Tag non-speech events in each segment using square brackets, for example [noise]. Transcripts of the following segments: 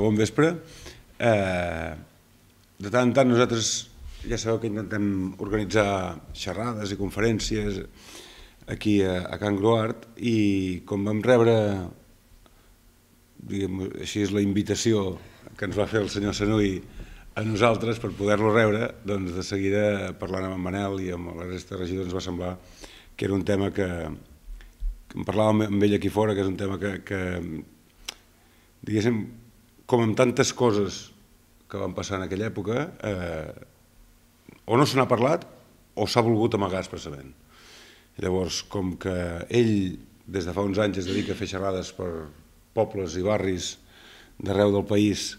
Bon vespre. Eh, de tant en tant nosaltres ja sabeu que intentem organitzar xerrades i conferències aquí a, a Can Groart i com vam rebre diguem, així és la invitació que ens va fer el senyor Sanui a nosaltres per poder-lo rebre, doncs de seguida parlant amb en Manel i amb la resta de regidors ens va semblar que era un tema que, que en parlàvem amb ell aquí fora, que és un tema que, que diguéssim, com amb tantes coses que van passar en aquella època, eh, o no se n'ha parlat o s'ha volgut amagar expressament. Llavors, com que ell des de fa uns anys es dedica a fer xerrades per pobles i barris d'arreu del país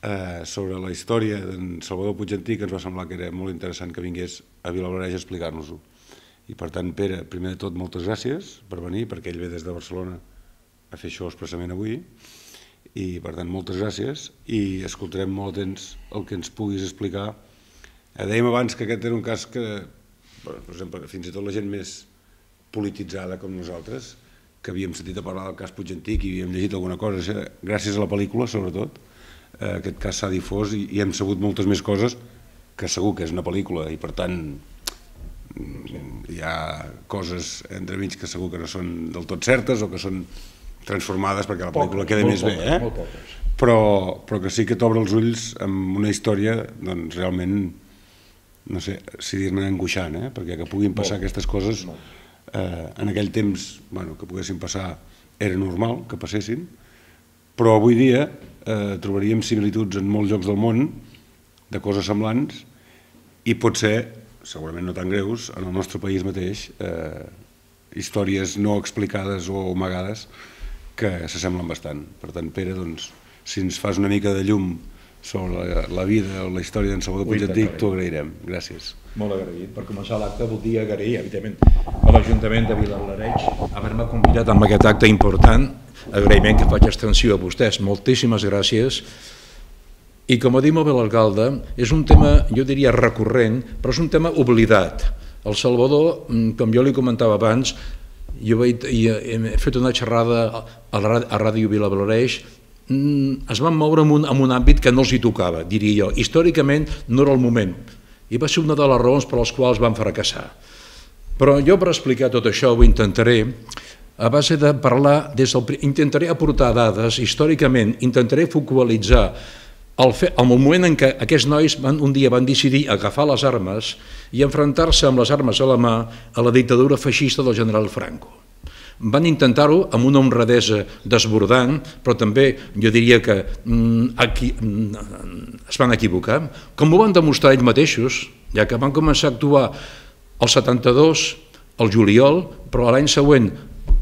eh, sobre la història d'en Salvador Puigantí, que ens va semblar que era molt interessant que vingués a Vilablareix a explicar-nos-ho. I per tant, Pere, primer de tot, moltes gràcies per venir, perquè ell ve des de Barcelona a fer això expressament avui, i per tant moltes gràcies i escoltarem molt atents el que ens puguis explicar. Eh, dèiem abans que aquest era un cas que, per exemple, fins i tot la gent més polititzada com nosaltres, que havíem sentit a parlar del cas Puigantic i havíem llegit alguna cosa, gràcies a la pel·lícula sobretot, eh, aquest cas s'ha difós i, hem sabut moltes més coses que segur que és una pel·lícula i per tant hi ha coses entremig que segur que no són del tot certes o que són transformades perquè la pel·lícula queda més poques, bé, eh? Molt poques. Però, però que sí que t'obre els ulls amb una història doncs, realment, no sé si dir-ne angoixant, eh? perquè que puguin passar molt, aquestes coses eh, en aquell temps bueno, que poguessin passar era normal que passessin, però avui dia eh, trobaríem similituds en molts llocs del món de coses semblants i pot ser, segurament no tan greus, en el nostre país mateix, eh, històries no explicades o amagades que s'assemblen bastant. Per tant, Pere, doncs, si ens fas una mica de llum sobre la, la vida o la història d'en Salvador Puigantic, t'ho agrairem. Gràcies. Molt agraït. Per començar l'acte voldria agrair, evidentment, a l'Ajuntament de Vilallareig haver-me convidat amb aquest acte important. Agraïment que faig extensió a vostès. Moltíssimes gràcies. I com ha dit molt bé l'alcalde, és un tema, jo diria, recurrent, però és un tema oblidat. El Salvador, mm, com jo li comentava abans, jo vaig, he fet una xerrada a, la, a Ràdio Vilabloreix, mm, es van moure en un, en un àmbit que no els hi tocava, diria jo. Històricament no era el moment, i va ser una de les raons per les quals van fracassar. Però jo per explicar tot això ho intentaré a base de parlar, des del, intentaré aportar dades històricament, intentaré focalitzar el, fe, el moment en què aquests nois van, un dia van decidir agafar les armes i enfrontar-se amb les armes a la mà a la dictadura feixista del general Franco. Van intentar-ho amb una honradesa desbordant, però també jo diria que mm, aquí, mm, es van equivocar, com ho van demostrar ells mateixos, ja que van començar a actuar el 72, el juliol, però l'any següent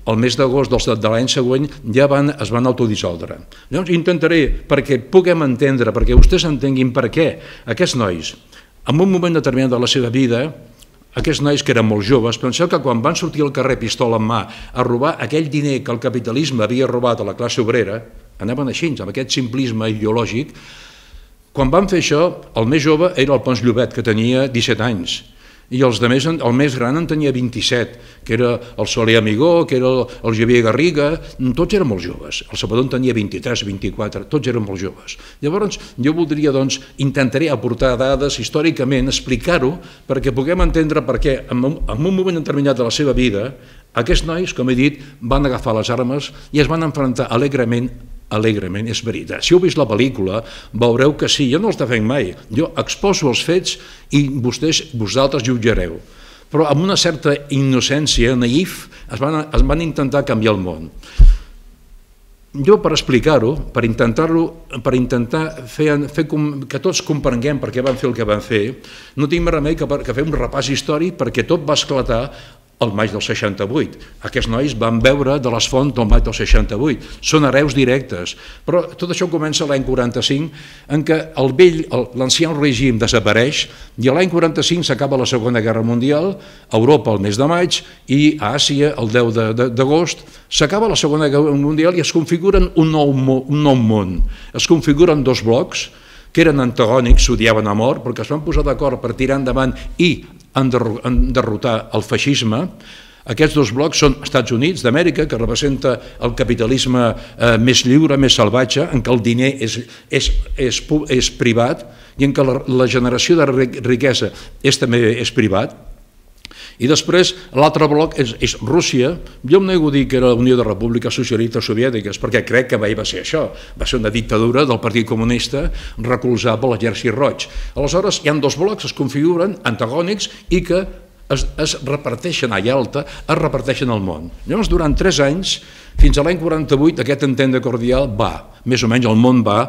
el mes d'agost de l'any següent ja van, es van autodissoldre. Llavors intentaré, perquè puguem entendre, perquè vostès entenguin per què aquests nois, en un moment determinat de la seva vida, aquests nois que eren molt joves, penseu que quan van sortir al carrer pistola en mà a robar aquell diner que el capitalisme havia robat a la classe obrera, anaven així, amb aquest simplisme ideològic, quan van fer això, el més jove era el Pons Llobet, que tenia 17 anys, i els de més, el més gran en tenia 27, que era el Soler Amigó, que era el, Javier Garriga, tots eren molt joves. El Salvador en tenia 23, 24, tots eren molt joves. Llavors, jo voldria, doncs, intentaré aportar dades històricament, explicar-ho, perquè puguem entendre per què, en un moment determinat de la seva vida, aquests nois, com he dit, van agafar les armes i es van enfrontar alegrement alegrement, és veritat. Si heu vist la pel·lícula, veureu que sí, jo no els defenc mai, jo exposo els fets i vostès, vosaltres jutjareu. Però amb una certa innocència, naïf, es van, es van intentar canviar el món. Jo, per explicar-ho, per intentar-lo, per intentar fer, fer com, que tots comprenguem per què van fer el que van fer, no tinc més remei que, per, que fer un repàs històric perquè tot va esclatar el maig del 68. Aquests nois van veure de les fonts del maig del 68. Són hereus directes. Però tot això comença l'any 45, en què el vell, l'ancià règim desapareix i l'any 45 s'acaba la Segona Guerra Mundial, a Europa el mes de maig i a Àsia el 10 d'agost s'acaba la Segona Guerra Mundial i es configuren un nou, un nou món. Es configuren dos blocs, que eren antagònics, s'odiaven a mort, perquè es van posar d'acord per tirar endavant i en derrotar el feixisme, Aquests dos blocs són Estats Units d'Amèrica, que representa el capitalisme eh, més lliure, més salvatge, en què el diner és, és, és, és privat i en què la, la generació de riquesa és també és privat, i després l'altre bloc és, és Rússia. Jo em nego a dir que era la Unió de Repúbliques Socialistes Soviètiques perquè crec que va ser això. Va ser una dictadura del Partit Comunista recolzada per l'exèrcit roig. Aleshores hi han dos blocs, es configuren antagònics i que es, es reparteixen a Yalta, es reparteixen al món. Llavors, durant tres anys, fins a l'any 48, aquest entendre cordial va, més o menys el món va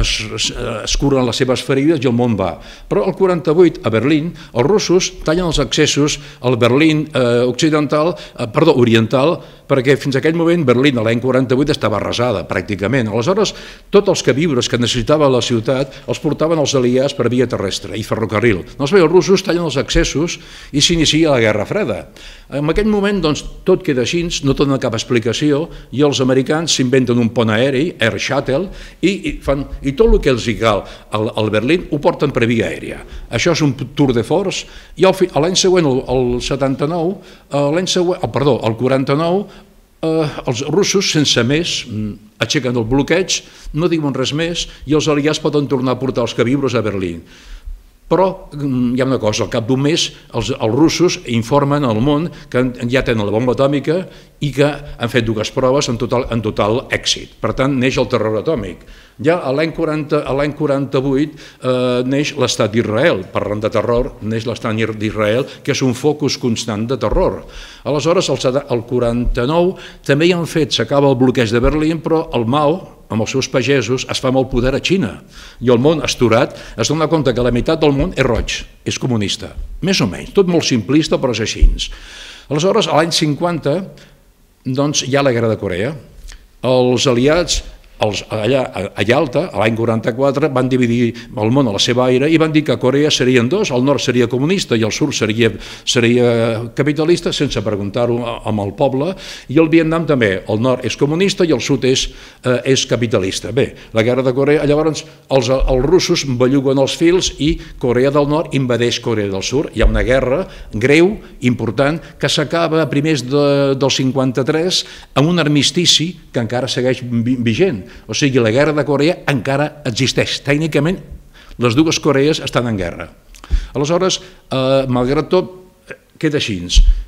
es, es, es curen les seves ferides i el món va. Però el 48, a Berlín, els russos tallen els accessos al Berlín eh, occidental, eh, perdó, oriental, perquè fins aquell moment Berlín, l'any 48, estava arrasada, pràcticament. Aleshores, tots els queviures que necessitava la ciutat els portaven els aliats per via terrestre i ferrocarril. Bé, els russos tallen els accessos i s'inicia la Guerra Freda. En aquell moment, doncs, tot queda així, no dona cap explicació, i els americans s'inventen un pont aeri, Air Shuttle, i, i, fan, i tot el que els hi cal al, al Berlín ho porten per via aèria. Això és un tour de force, i l'any següent, el, el 79, l'any següent, oh, perdó, el 49, eh, els russos, sense més, mm, aixequen el bloqueig, no diuen res més i els aliats poden tornar a portar els queviures a Berlín. Però mm, hi ha una cosa, al cap d'un mes els, els russos informen al món que ja tenen la bomba atòmica i que han fet dues proves en total, en total èxit. Per tant, neix el terror atòmic. Ja a l'any 48 eh, neix l'estat d'Israel, parlant de terror, neix l'estat d'Israel, que és un focus constant de terror. Aleshores, el 49 també hi han fet, s'acaba el bloqueig de Berlín, però el Mao, amb els seus pagesos, es fa el poder a Xina. I el món esturat es dona compte que la meitat del món és roig, és comunista. Més o menys, tot molt simplista, però és així. Aleshores, a l'any 50, doncs, hi ha la guerra de Corea. Els aliats els, allà a Yalta, l'any 44, van dividir el món a la seva aire i van dir que Corea serien dos, el nord seria comunista i el sud seria, seria capitalista, sense preguntar-ho amb el poble, i el Vietnam també, el nord és comunista i el sud és, eh, és capitalista. Bé, la guerra de Corea, llavors els, els russos belluguen els fils i Corea del Nord invadeix Corea del Sud. Hi ha una guerra greu, important, que s'acaba a primers de, del 53 amb un armistici que encara segueix vigent o sigui, la guerra de Corea encara existeix. Tècnicament, les dues Corees estan en guerra. Aleshores, eh, malgrat tot, queda així.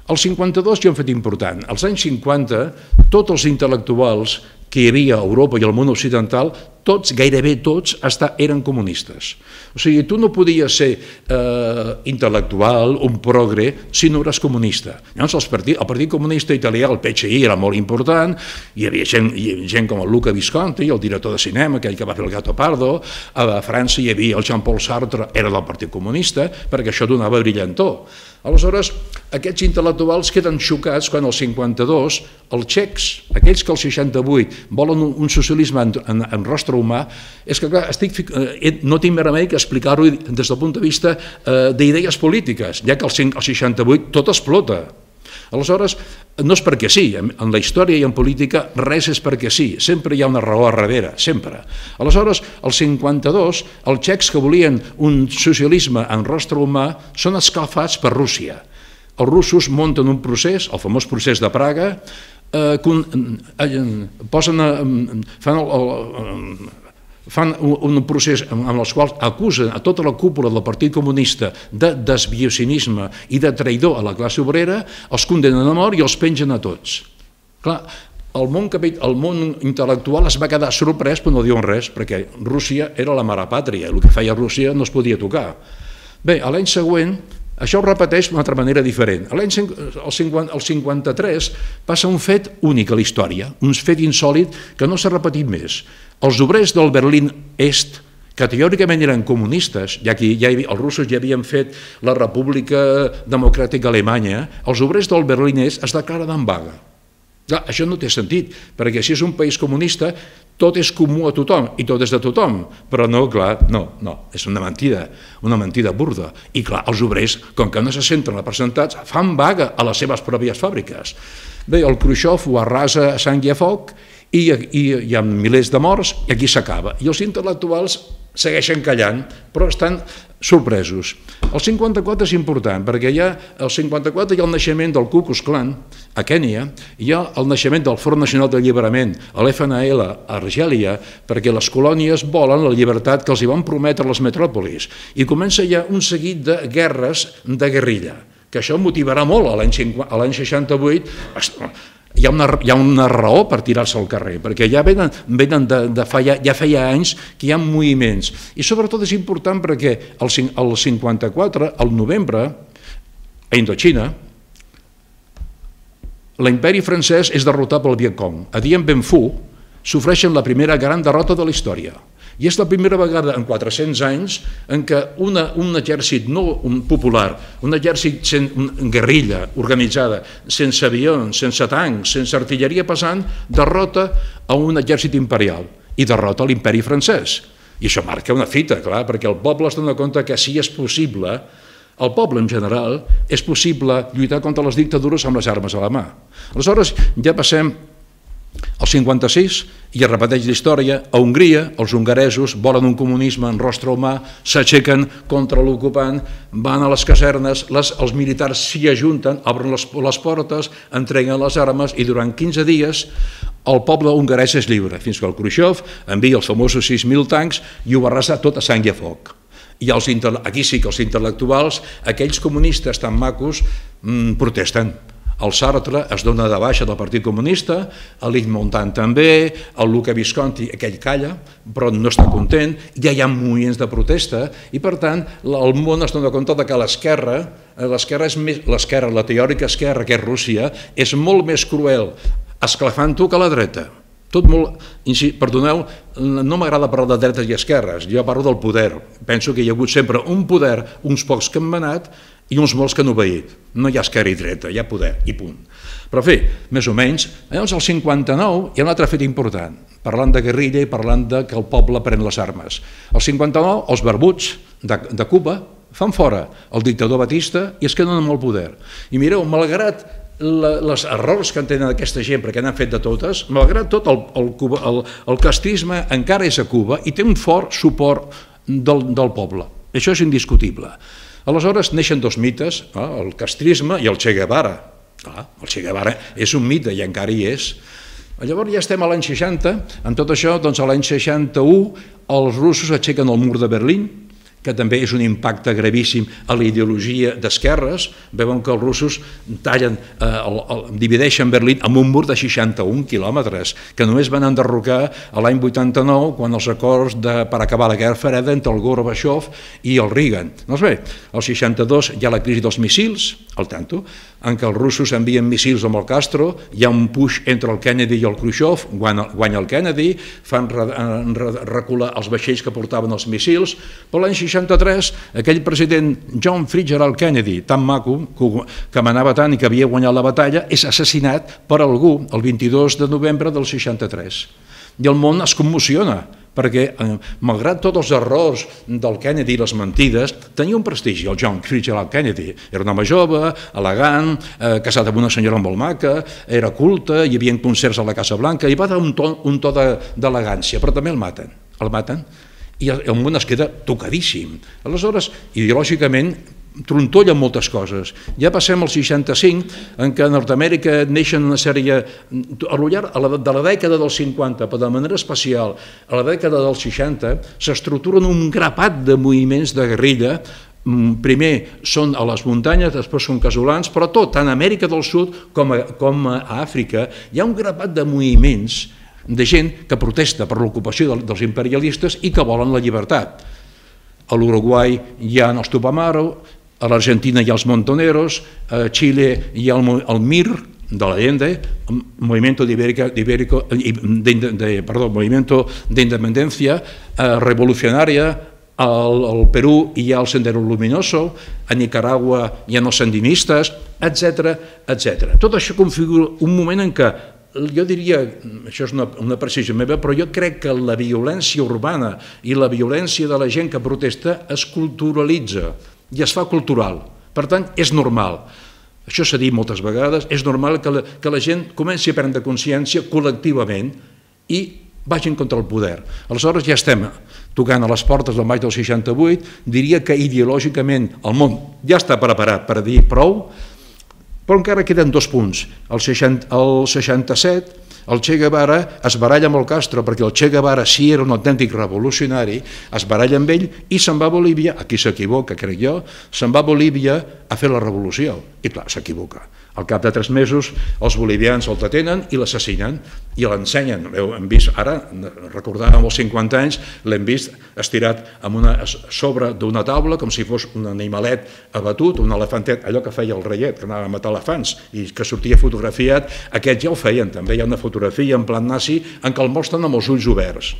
El 52 ja un fet important. Als anys 50, tots els intel·lectuals que hi havia a Europa i al món occidental, tots, gairebé tots, està, eren comunistes. O sigui, tu no podies ser eh, intel·lectual, un progre, si no eres comunista. Llavors, el partit, el Partit Comunista Italià, el PCI, era molt important, hi havia gent, hi havia gent com el Luca Visconti, el director de cinema, aquell que va fer el Gato Pardo, a França hi havia el Jean-Paul Sartre, era del Partit Comunista, perquè això donava brillantor. Aleshores, aquests intel·lectuals queden xocats quan el 52 els xecs, aquells que el 68 volen un, un socialisme en, en, en rostre humà, és que clar, estic, eh, no tinc més remei que explicar-ho des del punt de vista eh, d'idees polítiques, ja que el, el 68 tot explota. Aleshores, no és perquè sí, en la història i en política res és perquè sí, sempre hi ha una raó a darrere, sempre. Aleshores, el 52, els txecs que volien un socialisme en rostre humà són escalfats per Rússia. Els russos munten un procés, el famós procés de Praga, eh, eh, posen, eh, fan el, el, fan un procés amb els quals acusen a tota la cúpula del Partit Comunista de desviocinisme i de traïdor a la classe obrera, els condenen a mort i els pengen a tots. Clar, el món, el món intel·lectual es va quedar sorprès però no diuen res, perquè Rússia era la mare pàtria, el que feia Rússia no es podia tocar. Bé, l'any següent, això ho repeteix d'una altra manera diferent. L'any el 53 passa un fet únic a la història, un fet insòlid que no s'ha repetit més. Els obrers del Berlín Est, que teòricament eren comunistes, ja que ja havia, els russos ja havien fet la República Democràtica Alemanya, els obrers del Berlín Est es declaren en vaga. Clar, això no té sentit, perquè si és un país comunista, tot és comú a tothom i tot és de tothom, però no, clar, no, no, és una mentida, una mentida burda. I clar, els obrers, com que no se senten representats, fan vaga a les seves pròpies fàbriques. Bé, el Khrushchev ho arrasa a sang i a foc i, i hi ha milers de morts i aquí s'acaba. I els intel·lectuals segueixen callant, però estan sorpresos. El 54 és important perquè hi ha el 54 hi ha el naixement del Ku Klux Klan a Kènia, hi ha el naixement del Front Nacional d'Alliberament a l'FNL a Argèlia perquè les colònies volen la llibertat que els hi van prometre les metròpolis i comença ja un seguit de guerres de guerrilla que això motivarà molt a l'any 68 hi ha una, hi ha una raó per tirar-se al carrer, perquè ja venen, venen de, de fa, ja, ja feia anys que hi ha moviments. I sobretot és important perquè el, el 54, al novembre, a Indochina, l'imperi francès és derrotat pel Vietcong. A Dien Ben Phu sofreixen la primera gran derrota de la història. I és la primera vegada en 400 anys en què una, un exèrcit no un popular, un exèrcit sen, un guerrilla organitzada, sense avions, sense tancs, sense artilleria pesant, derrota a un exèrcit imperial i derrota l'imperi francès. I això marca una fita, clar, perquè el poble es dona compte que si és possible, el poble en general, és possible lluitar contra les dictadures amb les armes a la mà. Aleshores, ja passem el 56, i es repeteix la història, a Hongria els hongaresos volen un comunisme en rostre humà, s'aixequen contra l'ocupant, van a les casernes, les, els militars s'hi ajunten, obren les, les portes, entreguen les armes i durant 15 dies el poble hongarès és lliure, fins que el Khrushchev envia els famosos 6.000 tancs i ho va arrasar tot a sang i a foc. I els, aquí sí que els intel·lectuals, aquells comunistes tan macos, mmm, protesten el Sartre es dona de baixa del Partit Comunista, l'Ig Montant també, el Luca Visconti, aquell calla, però no està content, ja hi ha moviments de protesta i per tant el món es dona compte que l'esquerra, eh, l'esquerra és més, l'esquerra, la teòrica esquerra, que és Rússia, és molt més cruel esclafant-ho que la dreta. Tot molt, perdoneu, no m'agrada parlar de dretes i esquerres, jo parlo del poder. Penso que hi ha hagut sempre un poder, uns pocs que han manat i uns molts que han obeït. No hi ha esquerra i dreta, hi ha poder, i punt. Però fer, més o menys, llavors al 59 hi ha un altre fet important, parlant de guerrilla i parlant de que el poble pren les armes. Al 59 els barbuts de, de Cuba fan fora el dictador Batista i es queden amb el poder. I mireu, malgrat les errors que en tenen aquesta gent, perquè n'han fet de totes, malgrat tot el, el, el, el castrisme encara és a Cuba i té un fort suport del, del poble. Això és indiscutible. Aleshores neixen dos mites, eh, el castrisme i el Che Guevara. Ah, el Che Guevara és un mite i encara hi és. Llavors ja estem a l'any 60, en tot això, doncs a l'any 61 els russos aixequen el mur de Berlín, que també és un impacte gravíssim a la ideologia d'esquerres. Veuen que els russos tallen, eh, el, el, divideixen Berlín amb un mur de 61 quilòmetres, que només van enderrocar a l'any 89, quan els acords de, per acabar la guerra freda entre el Gorbachev i el Reagan. Doncs bé, al 62 hi ha la crisi dels missils, al tanto, en què els russos envien missils amb el Castro, hi ha un puix entre el Kennedy i el Khrushchev, guanya, guanya el Kennedy, fan recular els vaixells que portaven els missils, però l'any 63 aquell president John Fitzgerald Kennedy, tan maco, que manava tant i que havia guanyat la batalla, és assassinat per algú el 22 de novembre del 63. I el món es commociona, perquè eh, malgrat tots els errors del Kennedy i les mentides, tenia un prestigi, el John Fitzgerald Kennedy. Era un home jove, elegant, eh, casat amb una senyora molt maca, era culte, hi havia concerts a la Casa Blanca, i va dar un to, un to d'elegància, però també el maten. El maten i el món es queda tocadíssim. Aleshores, ideològicament, trontolla moltes coses. Ja passem al 65, en què a Nord-Amèrica neixen una sèrie, a llarg de la dècada dels 50, però de manera especial, a la dècada dels 60, s'estructuren un grapat de moviments de guerrilla, mm, primer són a les muntanyes, després són casolans, però tot, tant a Amèrica del Sud com a, com a Àfrica, hi ha un grapat de moviments de gent que protesta per l'ocupació dels imperialistes i que volen la llibertat. A l'Uruguai hi ha els Tupamaro, a l'Argentina hi ha els Montoneros, a Xile hi ha el, MIR, de l'Allende, Movimiento de, Ibérica, de, de, de, perdó, Movimiento de Independencia eh, Revolucionària, al, al Perú hi ha el Sendero Luminoso, a Nicaragua hi ha els sandinistes, etc etc. Tot això configura un moment en què jo diria, això és una, una precisió meva, però jo crec que la violència urbana i la violència de la gent que protesta es culturalitza i es fa cultural. Per tant, és normal. Això s'ha dit moltes vegades, és normal que la, que la gent comenci a prendre consciència col·lectivament i vagin contra el poder. Aleshores ja estem tocant a les portes del maig del 68, diria que ideològicament el món ja està preparat per dir prou, però encara queden dos punts. El, 60, el 67, el Che Guevara es baralla amb el Castro perquè el Che Guevara sí era un autèntic revolucionari, es baralla amb ell i se'n va a Bolívia, aquí s'equivoca, crec jo, se'n va a Bolívia a fer la revolució. I clar, s'equivoca al cap de tres mesos els bolivians el detenen i l'assassinen i l'ensenyen. Hem vist ara, recordàvem els 50 anys, l'hem vist estirat amb una, sobre d'una taula com si fos un animalet abatut, un elefantet, allò que feia el reiet, que anava a matar elefants i que sortia fotografiat, aquests ja ho feien també. Hi ha una fotografia en plan nazi en què el mostren amb els ulls oberts.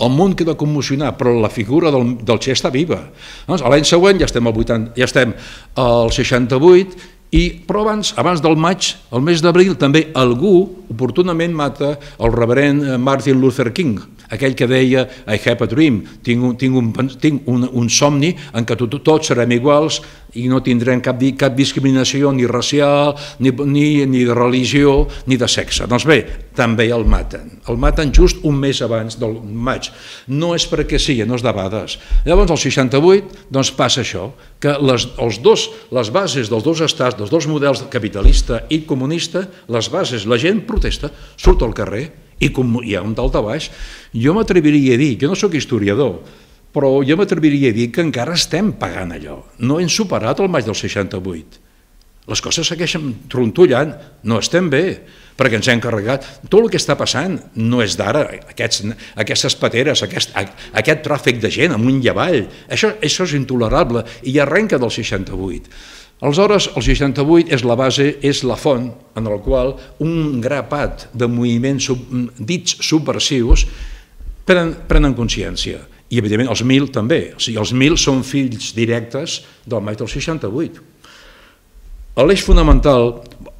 El món queda commocionat, però la figura del, del Che està viva. Doncs, L'any següent ja estem al 80, ja estem al 68 i, però abans, abans del maig, el mes d'abril, també algú oportunament mata el reverent eh, Martin Luther King, aquell que deia I have a dream, tinc un, tinc un, tinc un, un somni en què tot, tots serem iguals i no tindrem cap, cap discriminació ni racial, ni, ni, ni de religió, ni de sexe. Doncs bé, també el maten. El maten just un mes abans del maig. No és perquè sí, no és debades. Llavors, el 68, doncs passa això, que les, els dos, les bases dels dos estats, dels dos models capitalista i comunista, les bases, la gent protesta, surt al carrer i com hi ha un baix, jo m'atreviria a dir, jo no sóc historiador, però jo m'atreviria a dir que encara estem pagant allò. No hem superat el maig del 68. Les coses segueixen trontollant, no estem bé, perquè ens hem carregat. Tot el que està passant no és d'ara, aquestes pateres, aquest, aquest tràfic de gent amunt i avall, això, això és intolerable i arrenca del 68. Aleshores, el 68 és la base, és la font en la qual un grapat de moviments sub, dits subversius prenen, prenen consciència. I, evidentment, els mil també. O sigui, els mil són fills directes del maig del 68. L'eix fonamental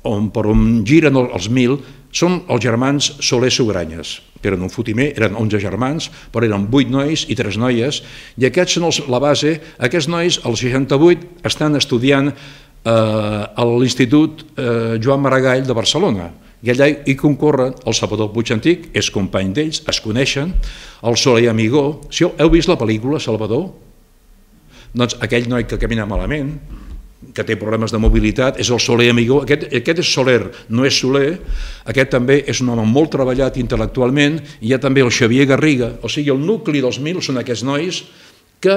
on, per on giren els mil són els germans Soler Sogranyes, que eren un fotimer, eren 11 germans, però eren 8 nois i 3 noies, i aquests són els, la base, aquests nois, al 68, estan estudiant eh, a l'Institut eh, Joan Maragall de Barcelona, i allà hi concorren el Salvador Puig Antic, és company d'ells, es coneixen, el Soler Amigó, si heu vist la pel·lícula Salvador? Doncs aquell noi que camina malament, que té problemes de mobilitat, és el Soler Amigó, aquest, aquest és Soler, no és Soler, aquest també és un home molt treballat intel·lectualment, hi ha també el Xavier Garriga, o sigui, el nucli dels mil són aquests nois que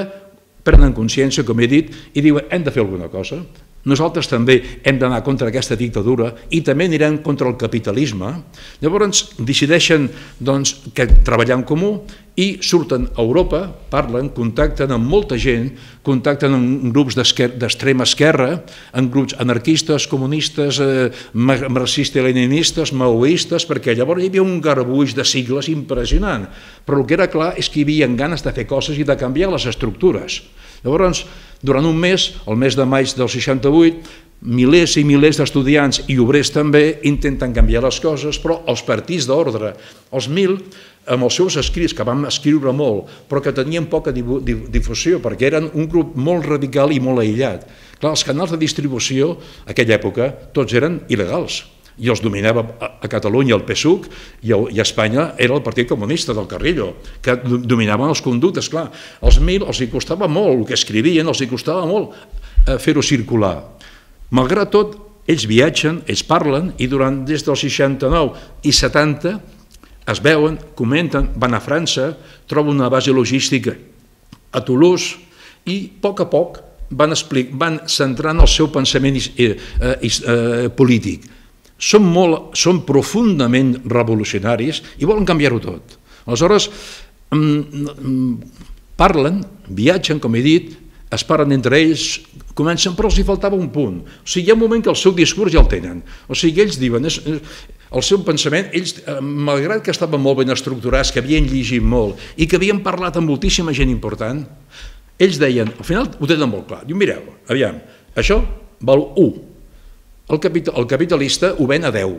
prenen consciència, com he dit, i diuen hem de fer alguna cosa, nosaltres també hem d'anar contra aquesta dictadura i també anirem contra el capitalisme. Llavors decideixen doncs, que treballar en comú i surten a Europa, parlen, contacten amb molta gent, contacten amb grups d'extrema esquerra, amb grups anarquistes, comunistes, eh, marxistes-leninistes, maoistes, perquè llavors hi havia un garbuix de sigles impressionant. Però el que era clar és que hi havia ganes de fer coses i de canviar les estructures. Llavors, durant un mes, el mes de maig del 68, milers i milers d'estudiants i obrers també intenten canviar les coses, però els partits d'ordre, els mil, amb els seus escrits, que vam escriure molt, però que tenien poca difusió, perquè eren un grup molt radical i molt aïllat. Clar, els canals de distribució, aquella època, tots eren il·legals i els dominava a Catalunya el PSUC i a Espanya era el Partit Comunista del Carrillo, que dominaven els conductes, clar. Els mil els hi costava molt, el que escrivien els hi costava molt eh, fer-ho circular. Malgrat tot, ells viatgen, ells parlen, i durant des del 69 i 70 es veuen, comenten, van a França, troben una base logística a Toulouse i a poc a poc van, explic, van centrant el seu pensament eh, eh, eh, polític són, molt, són profundament revolucionaris i volen canviar-ho tot. Aleshores, parlen, viatgen, com he dit, es parlen entre ells, comencen, però els hi faltava un punt. O sigui, hi ha un moment que el seu discurs ja el tenen. O sigui, ells diuen, és, el seu pensament, ells, eh, malgrat que estaven molt ben estructurats, que havien llegit molt i que havien parlat amb moltíssima gent important, ells deien, al final ho tenen molt clar, diuen, mireu, aviam, això val 1, el, capital, el capitalista ho ven a 10.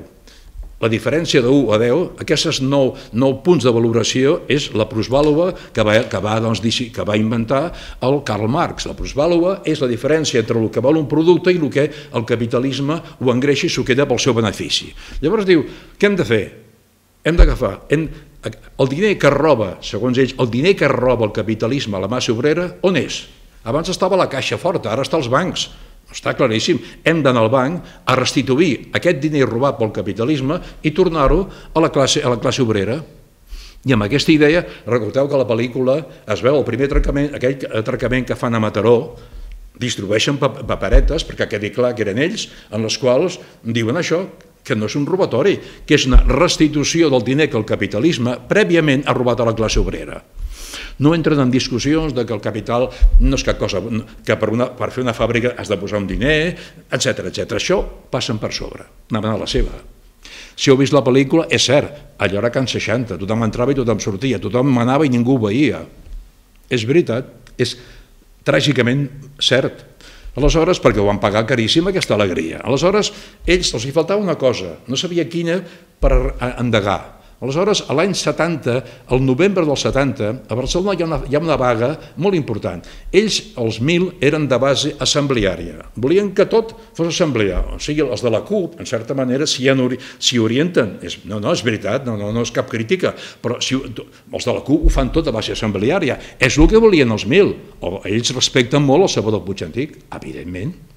La diferència de 1 a 10, aquests 9, 9 punts de valoració és la plusvàlua que va, que, va, doncs, que va inventar el Karl Marx. La plusvàlua és la diferència entre el que val un producte i el que el capitalisme ho engreixa i s'ho queda pel seu benefici. Llavors diu, què hem de fer? Hem d'agafar, el diner que roba, segons ells, el diner que roba el capitalisme a la massa obrera, on és? Abans estava la caixa forta, ara està als bancs. Està claríssim. Hem d'anar al banc a restituir aquest diner robat pel capitalisme i tornar-ho a, la classe, a la classe obrera. I amb aquesta idea, recordeu que la pel·lícula es veu el primer atracament, aquell atracament que fan a Mataró, distribueixen paperetes, perquè quedi clar que eren ells, en les quals diuen això, que no és un robatori, que és una restitució del diner que el capitalisme prèviament ha robat a la classe obrera. No entren en discussions de que el capital no és cap cosa, que per, una, per fer una fàbrica has de posar un diner, etc etc. Això passen per sobre, anaven a la seva. Si heu vist la pel·lícula, és cert, allò era Can 60, tothom entrava i tothom sortia, tothom manava i ningú veia. És veritat, és tràgicament cert. Aleshores, perquè ho van pagar caríssim aquesta alegria. Aleshores, ells els hi faltava una cosa, no sabia quina per endegar. Aleshores, a l'any 70, al novembre del 70, a Barcelona hi ha, una, hi ha una vaga molt important. Ells, els mil, eren de base assembleària. Volien que tot fos assemblear. O sigui, els de la CUP, en certa manera, s'hi orienten. És, no, no, és veritat, no, no, no és cap crítica, però si, els de la CUP ho fan tot a base assembleària. És el que volien els mil. O, ells respecten molt el Salvador Puig Antic, evidentment.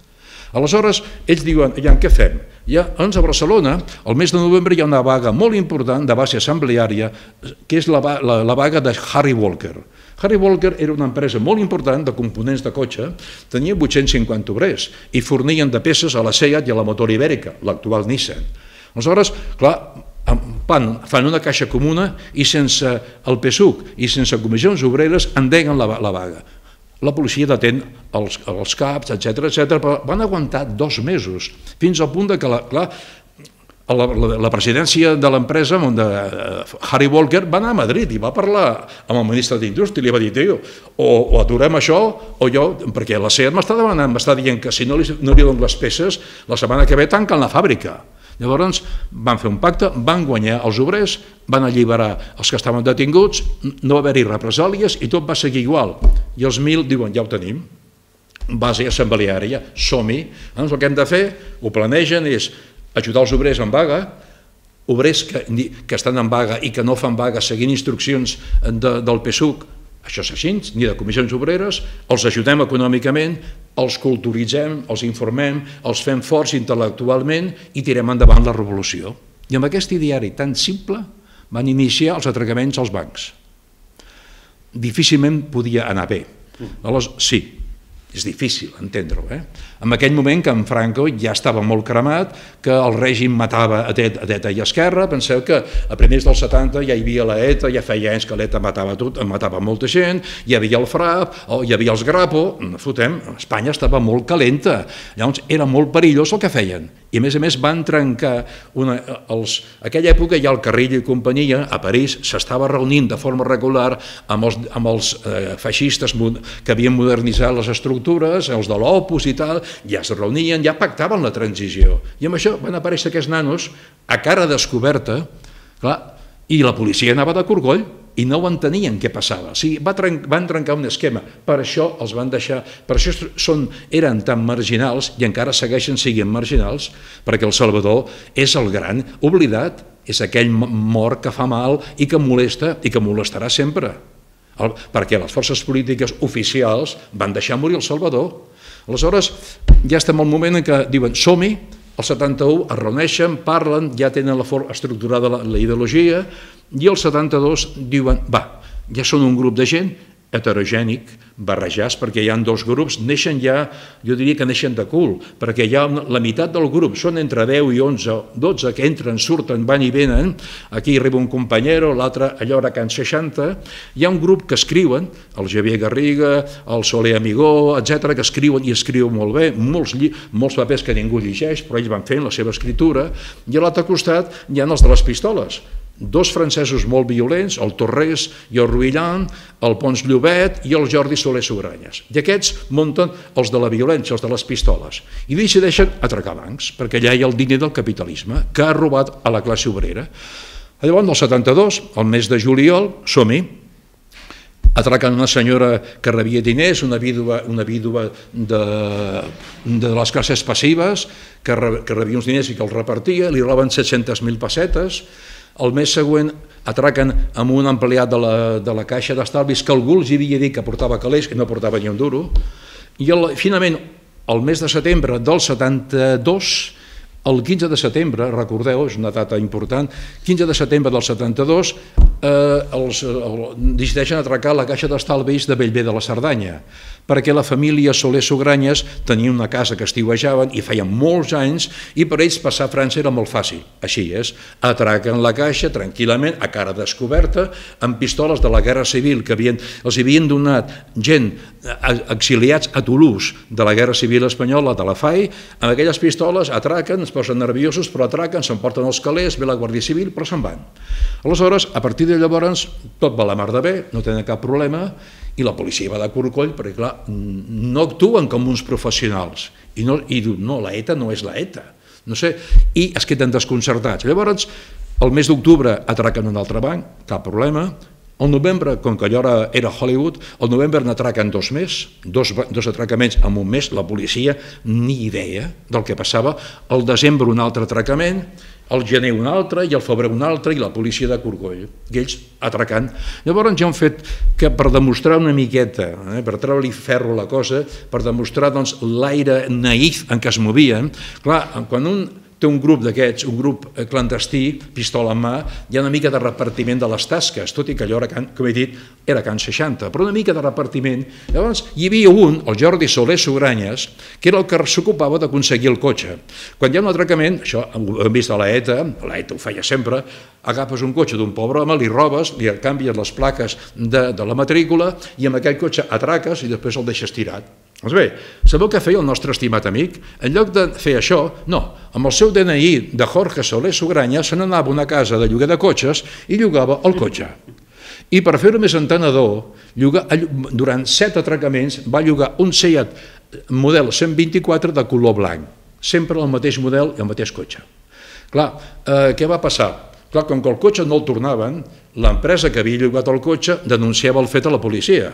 Aleshores, ells diuen, ja, què fem? Ja, ens a Barcelona, el mes de novembre hi ha una vaga molt important de base assembleària, que és la, la, la vaga de Harry Walker. Harry Walker era una empresa molt important de components de cotxe, tenia 850 obrers i fornien de peces a la SEAT i a la motor ibèrica, l'actual Nissan. Aleshores, clar, fan, fan una caixa comuna i sense el PSUC i sense comissions obreres endeguen la, la vaga. La policia detén els, els caps, etc etc, però van aguantar dos mesos, fins al punt de que, la, clar, la, la, la presidència de l'empresa, de uh, Harry Walker, va anar a Madrid i va parlar amb el ministre d'Indústria i li va dir, tio, o, o aturem això o jo, perquè la SEAT m'està demanant, m'està dient que si no li, no li dono les peces, la setmana que ve tanquen la fàbrica. Llavors van fer un pacte, van guanyar els obrers, van alliberar els que estaven detinguts, no va haver-hi represàlies i tot va seguir igual. I els mil diuen, ja ho tenim, base assembleària, som-hi. Doncs el que hem de fer, ho planegen, és ajudar els obrers en vaga, obrers que, que estan en vaga i que no fan vaga seguint instruccions de, del PSUC, això és així, ni de comissions obreres, els ajudem econòmicament, els culturitzem, els informem, els fem forts intel·lectualment i tirem endavant la revolució. I amb aquest ideari tan simple van iniciar els atracaments als bancs. Difícilment podia anar bé. Aleshores, sí, és difícil entendre-ho. Eh? En aquell moment que en Franco ja estava molt cremat, que el règim matava a dreta, a dreta i esquerra, penseu que a primers dels 70 ja hi havia la ETA, ja feia anys que l'ETA matava, tot, matava molta gent, hi havia el FRAP, hi havia els Grapo, fotem, Espanya estava molt calenta, llavors era molt perillós el que feien, i a més a més van trencar una, els, aquella època ja el Carrillo i companyia a París s'estava reunint de forma regular amb els, amb els eh, feixistes que havien modernitzat les estructures, els de l'Opus i tal, ja es reunien, ja pactaven la transició. I amb això van aparèixer aquests nanos a cara descoberta, clar, i la policia anava de corcoll, i no ho entenien què passava. O sigui, va tren van trencar un esquema, per això els van deixar, per això són, eren tan marginals i encara segueixen siguent marginals, perquè el Salvador és el gran oblidat, és aquell mort que fa mal i que molesta i que molestarà sempre. El, perquè les forces polítiques oficials van deixar morir el Salvador. Aleshores, ja estem al moment en què diuen som-hi, el 71 es reuneixen, parlen, ja tenen la forma estructurada la, la ideologia, i el 72 diuen, va, ja són un grup de gent heterogènic, barrejats, perquè hi han dos grups, neixen ja, jo diria que neixen de cul, perquè hi ha la meitat del grup, són entre 10 i 11, 12 que entren, surten, van i venen, aquí arriba un companyero, l'altre allò era Can 60, hi ha un grup que escriuen, el Javier Garriga, el Soler Amigó, etc que escriuen i escriuen molt bé, molts, molts papers que ningú llegeix, però ells van fent la seva escritura, i a l'altre costat hi ha els de les pistoles, dos francesos molt violents, el Torres i el Ruillan, el Pons Llobet i el Jordi Soler Sobranyes. I aquests munten els de la violència, els de les pistoles, i decideixen atracar bancs, perquè allà hi ha el diner del capitalisme, que ha robat a la classe obrera. Llavors, el 72, el mes de juliol, som-hi, atraquen una senyora que rebia diners, una vídua, una vídua de, de les classes passives, que, re, que rebia uns diners i que els repartia, li roben 700.000 pessetes, el mes següent atraquen amb un empleat de la, de la caixa d'estalvis que algú els havia dit que portava calés, que no portava ni un duro, i el, finalment, el mes de setembre del 72, el 15 de setembre, recordeu, és una data important, 15 de setembre del 72, eh, els, el, decideixen atracar la caixa d'estalvis de Bellver de la Cerdanya perquè la família Soler Sogranyes tenia una casa que estiuejaven i feien molts anys i per ells passar a França era molt fàcil. Així és, atraquen la caixa tranquil·lament, a cara descoberta, amb pistoles de la Guerra Civil que havien, els havien donat gent exiliats a Toulouse de la Guerra Civil Espanyola, de la FAI, amb aquelles pistoles atraquen, es posen nerviosos, però atraquen, s'emporten els calés, ve la Guàrdia Civil, però se'n van. Aleshores, a partir de llavors, tot va la mar de bé, no tenen cap problema, i la policia va de corcoll perquè, clar, no actuen com uns professionals. I, no, i diu, no, la ETA no és la ETA. No sé, i es queden desconcertats. Llavors, el mes d'octubre atraquen un altre banc, cap problema, el novembre, com que allò era Hollywood, el novembre n'atraquen dos més, dos, dos atracaments en un mes, la policia ni idea del que passava. El desembre un altre atracament, el gener un altre i el febrer un altre i la policia de Corgoll, i ells atracant. Llavors ja han fet que per demostrar una miqueta, eh, per treure-li ferro la cosa, per demostrar doncs, l'aire naïf en què es movien, clar, quan un té un grup d'aquests, un grup eh, clandestí, pistola en mà, hi ha una mica de repartiment de les tasques, tot i que allò, era, com he dit, era Can 60, però una mica de repartiment. Llavors, hi havia un, el Jordi Soler Sogranyes, que era el que s'ocupava d'aconseguir el cotxe. Quan hi ha un atracament, això ho hem vist a l'ETA, l'ETA ho feia sempre, agafes un cotxe d'un pobre home, li robes, li canvies les plaques de, de la matrícula i amb aquell cotxe atraques i després el deixes tirat. Doncs bé, sabeu què feia el nostre estimat amic? En lloc de fer això, no, amb el seu DNI de Jorge Soler Sugranya se n'anava a una casa de lloguer de cotxes i llogava el cotxe. I per fer-ho més entenedor, llogar, durant set atracaments va llogar un Seat model 124 de color blanc, sempre el mateix model i el mateix cotxe. Clar, eh, què va passar? Clar, com que el cotxe no el tornaven, l'empresa que havia llogat el cotxe denunciava el fet a la policia.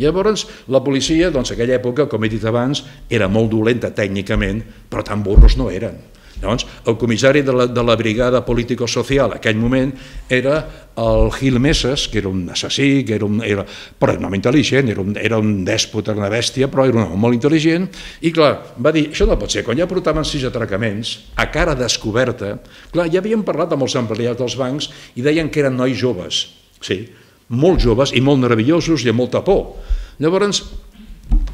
Llavors, la policia, doncs, en aquella època, com he dit abans, era molt dolenta tècnicament, però tan burros no eren. Llavors, el comissari de la, de la brigada político-social en aquell moment era el Gil Messes, que era un assassí, que era un, era, però era un home intel·ligent, era un, era un dèspota, una bèstia, però era un home molt intel·ligent, i clar, va dir, això no pot ser, quan ja portaven sis atracaments, a cara descoberta, clar, ja havíem parlat amb els empleats dels bancs i deien que eren nois joves, sí, molt joves i molt nerviosos i amb molta por. Llavors,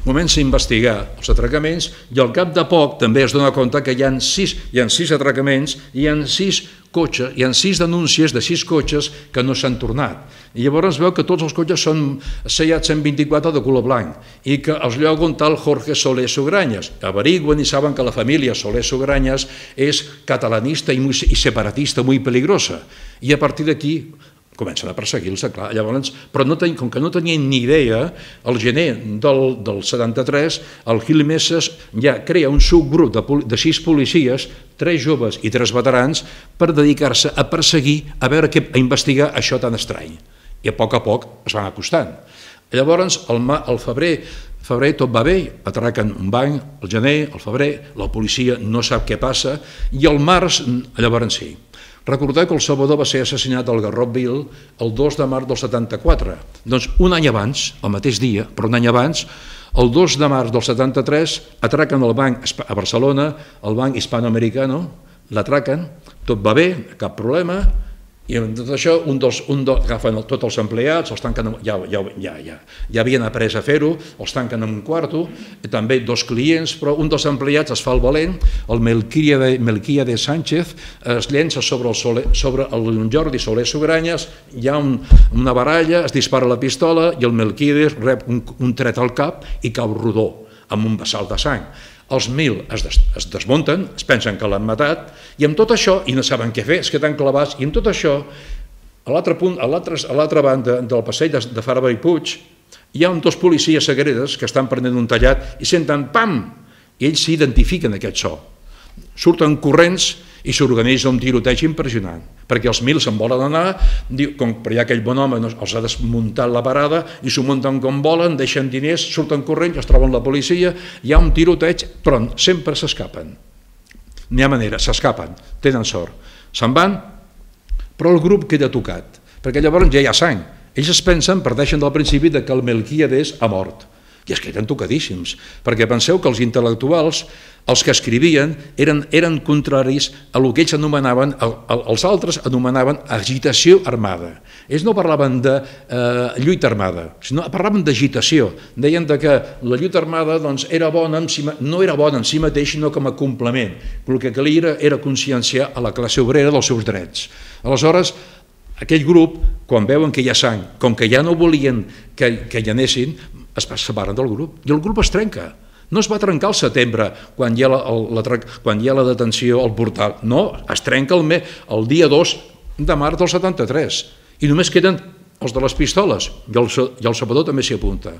comença a investigar els atracaments i al cap de poc també es dona compte que hi ha sis, hi ha sis atracaments hi ha sis cotxes, hi ha sis denúncies de sis cotxes que no s'han tornat. I llavors veu que tots els cotxes són Seat 124 de color blanc i que els lloga un tal Jorge Soler Sogranyes. Averiguen i saben que la família Soler Sogranyes és catalanista i, muy, i separatista muy peligrosa. I a partir d'aquí comencen a perseguir-se, clar, llavors, però no ten, com que no tenien ni idea, al gener del, del 73, el Gil Messes ja crea un subgrup de, de sis policies, tres joves i tres veterans, per dedicar-se a perseguir, a veure què, a investigar això tan estrany. I a poc a poc es van acostant. Llavors, el, el febrer, febrer tot va bé, atraquen un banc, el gener, el febrer, la policia no sap què passa, i el març, llavors sí, Recordeu que el Salvador va ser assassinat al Garrotville el 2 de març del 74. Doncs un any abans, el mateix dia, però un any abans, el 2 de març del 73 atraquen el banc a Barcelona, el banc hispanoamericano, l'atraquen, tot va bé, cap problema, i amb tot això, un dels, un dels, agafen el, tots els empleats, els tanquen, ja, ja, ja, ja, ja havien après a fer-ho, els tanquen en un quarto, també dos clients, però un dels empleats es fa el valent, el Melquia de, Melquia de Sánchez es llença sobre el, Soler, sobre el Jordi Soler Sogranyes, hi ha un, una baralla, es dispara la pistola i el Melquiades rep un, un tret al cap i cau rodó, amb un vessal de sang els mil es, des, es desmunten, es pensen que l'han matat, i amb tot això, i no saben què fer, es queden clavats, i amb tot això, a l'altre punt, a l'altra banda del passeig de, de Farba i Puig, hi ha dos policies sagredes que estan prenent un tallat i senten pam, i ells s'identifiquen aquest so. Surten corrents i s'organitza un tiroteig impressionant, perquè els mil se'n volen anar, diu, com per allà aquell bon home els ha desmuntat la parada i s'ho munten com volen, deixen diners, surten corrents, es troben la policia, hi ha un tiroteig, però sempre s'escapen. N'hi ha manera, s'escapen, tenen sort. Se'n van, però el grup queda tocat, perquè llavors ja hi ha sang. Ells es pensen, parteixen del principi de que el Melquíades ha mort i es queden tocadíssims, perquè penseu que els intel·lectuals, els que escrivien, eren, eren contraris a el que ells anomenaven, el, el, els altres anomenaven agitació armada. Ells no parlaven de eh, lluita armada, sinó parlaven d'agitació. Deien de que la lluita armada doncs, era bona en si, no era bona en si mateix, sinó com a complement. El que calia era, era conscienciar a la classe obrera dels seus drets. Aleshores, aquell grup, quan veuen que hi ha sang, com que ja no volien que, que hi anessin, es separen del grup. I el grup es trenca. No es va trencar al setembre quan hi ha la, la, quan hi ha la detenció al portal, no, es trenca el, me, el dia 2 de març del 73 i només queden els de les pistoles. I el, i el sapador també s'hi apunta.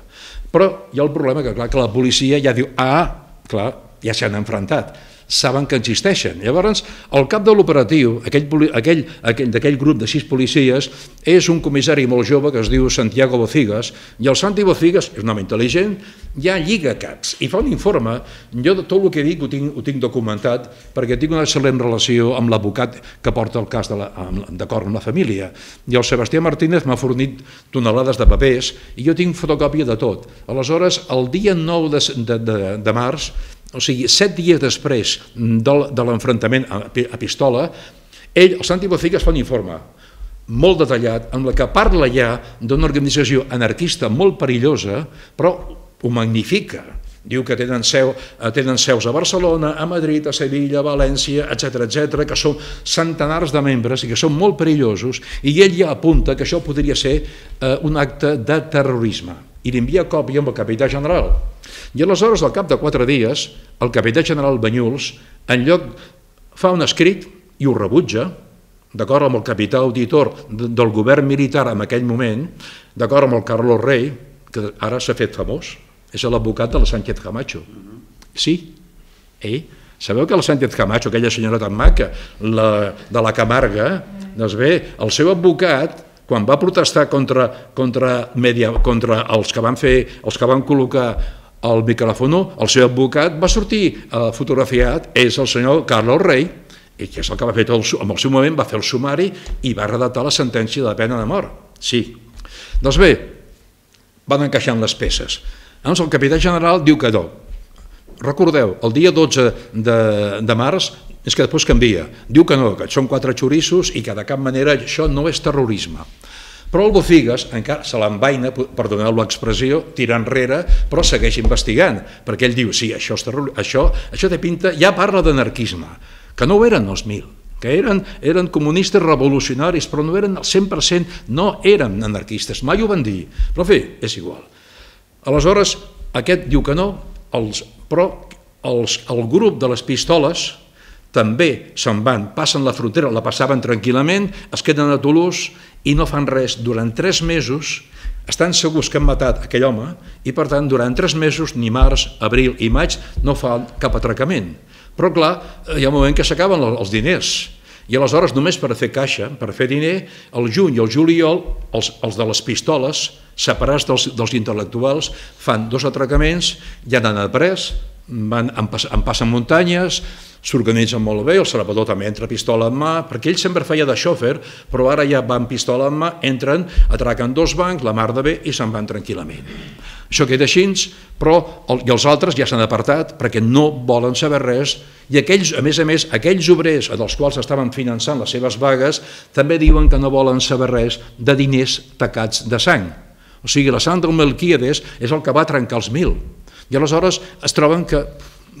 Però hi ha el problema que, clar, que la policia ja diu, ah, clar, ja s'han enfrontat saben que existeixen. Llavors, el cap de l'operatiu, aquell, aquell, aquell, d'aquell grup de sis policies, és un comissari molt jove que es diu Santiago Bocigas, i el Santi Bocigas, és un home intel·ligent, ja lliga caps i fa un informe, jo de tot el que dic ho tinc, ho tinc documentat, perquè tinc una excel·lent relació amb l'advocat que porta el cas d'acord amb, amb la família, i el Sebastià Martínez m'ha fornit tonelades de papers, i jo tinc fotocòpia de tot. Aleshores, el dia 9 de, de, de, de març, o sigui, set dies després de, l'enfrontament a, a pistola, ell, el Santi Bocigas, fa un informe molt detallat, en la que parla ja d'una organització anarquista molt perillosa, però ho magnifica. Diu que tenen, seu, eh, tenen seus a Barcelona, a Madrid, a Sevilla, a València, etc etc, que són centenars de membres i que són molt perillosos, i ell ja apunta que això podria ser eh, un acte de terrorisme i li envia còpia amb el capità general. I aleshores, al cap de quatre dies, el capità general Banyuls, en lloc fa un escrit i ho rebutja, d'acord amb el capità auditor del govern militar en aquell moment, d'acord amb el Carlos Rey, que ara s'ha fet famós, és l'advocat de la Sánchez Camacho. Sí, eh? Sabeu que la Sánchez Camacho, aquella senyora tan maca, la, de la Camarga, doncs bé, el seu advocat quan va protestar contra, contra, media, contra els que van fer, els que van col·locar el micròfono, el seu advocat va sortir eh, fotografiat, és el senyor Carlos Rey, i que és el que va fer tot el, en el seu moment, va fer el sumari i va redactar la sentència de pena de mort. Sí. Doncs bé, van encaixant les peces. Llavors el capità general diu que no. Recordeu, el dia 12 de, de març és que després canvia. Diu que no, que són quatre xorissos i que de cap manera això no és terrorisme. Però el Bocigas encara se l'envaina, perdoneu l'expressió, tira enrere, però segueix investigant, perquè ell diu, sí, això, és terror, això, això té pinta, ja parla d'anarquisme, que no ho eren els mil, que eren, eren comunistes revolucionaris, però no eren al 100%, no eren anarquistes, mai ho van dir, però en fi, és igual. Aleshores, aquest diu que no, els, però els, el grup de les pistoles, també se'n van, passen la frontera, la passaven tranquil·lament, es queden a Toulouse i no fan res. Durant tres mesos estan segurs que han matat aquell home i, per tant, durant tres mesos, ni març, abril i maig, no fan cap atracament. Però, clar, hi ha un moment que s'acaben els diners i aleshores, només per fer caixa, per fer diner, el juny i el juliol, els, els de les pistoles, separats dels, dels intel·lectuals, fan dos atracaments, ja han anat pres, van, en, en passen muntanyes, s'organitzen molt bé, el Salvador també entra pistola en mà, perquè ell sempre feia de xòfer, però ara ja van pistola en mà, entren, atraquen dos bancs, la mar de bé, i se'n van tranquil·lament. Això queda així, però el, i els altres ja s'han apartat perquè no volen saber res i aquells, a més a més, aquells obrers dels quals estaven finançant les seves vagues també diuen que no volen saber res de diners tacats de sang. O sigui, la sang del Melquíades és el que va trencar els mil. I aleshores es troben que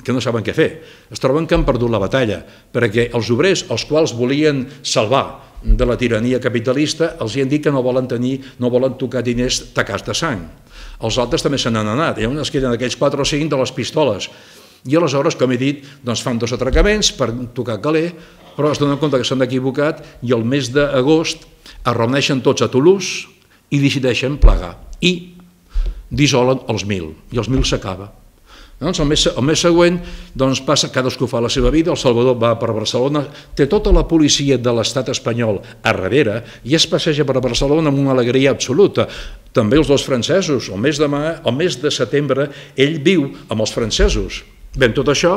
que no saben què fer. Es troben que han perdut la batalla, perquè els obrers, els quals volien salvar de la tirania capitalista, els han dit que no volen tenir, no volen tocar diners tacats de sang. Els altres també se n'han anat, i es queden aquells 4 o 5 de les pistoles. I aleshores, com he dit, doncs fan dos atracaments per tocar caler, però es donen compte que s'han equivocat i el mes d'agost es reuneixen tots a Toulouse i decideixen plegar. I dissolen els mil, i els mil s'acaba. Doncs el, mes, el mes següent doncs, passa, cadascú fa la seva vida, el Salvador va per Barcelona, té tota la policia de l'estat espanyol a darrere i es passeja per Barcelona amb una alegria absoluta. També els dos francesos, el mes de, mà, el mes de setembre, ell viu amb els francesos, Bé, tot això,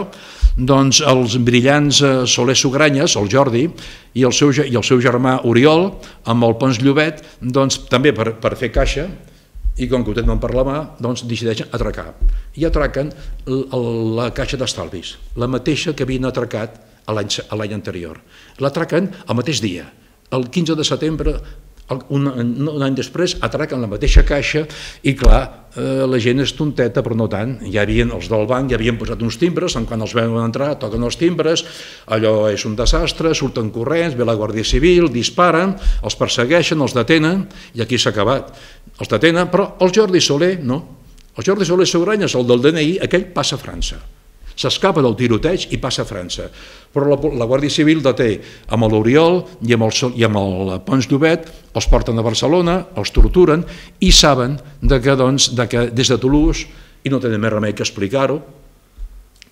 doncs els brillants eh, Soler Sugranyes, el Jordi, i el seu, i el seu germà Oriol, amb el Pons Llobet, doncs també per, per fer caixa, i com que ho tenen per la mà, doncs decideixen atracar. I atraquen la caixa d'estalvis, la mateixa que havien atracat l'any anterior. L'atraquen el mateix dia, el 15 de setembre un, un any després atraquen la mateixa caixa i clar, eh, la gent és tonteta però no tant, ja havien els del banc ja havien posat uns timbres, en quan els veuen entrar toquen els timbres, allò és un desastre surten corrents, ve la Guàrdia Civil disparen, els persegueixen els detenen i aquí s'ha acabat. Els detenen, però el Jordi Soler no. El Jordi Soler Segranyes, el del DNI aquell passa a França s'escapa del tiroteig i passa a França. Però la, la Guàrdia Civil deté amb l'Oriol i amb el, i amb el Pons d'Ubet, els porten a Barcelona, els torturen i saben de que, doncs, de que des de Toulouse, i no tenen més remei que explicar-ho,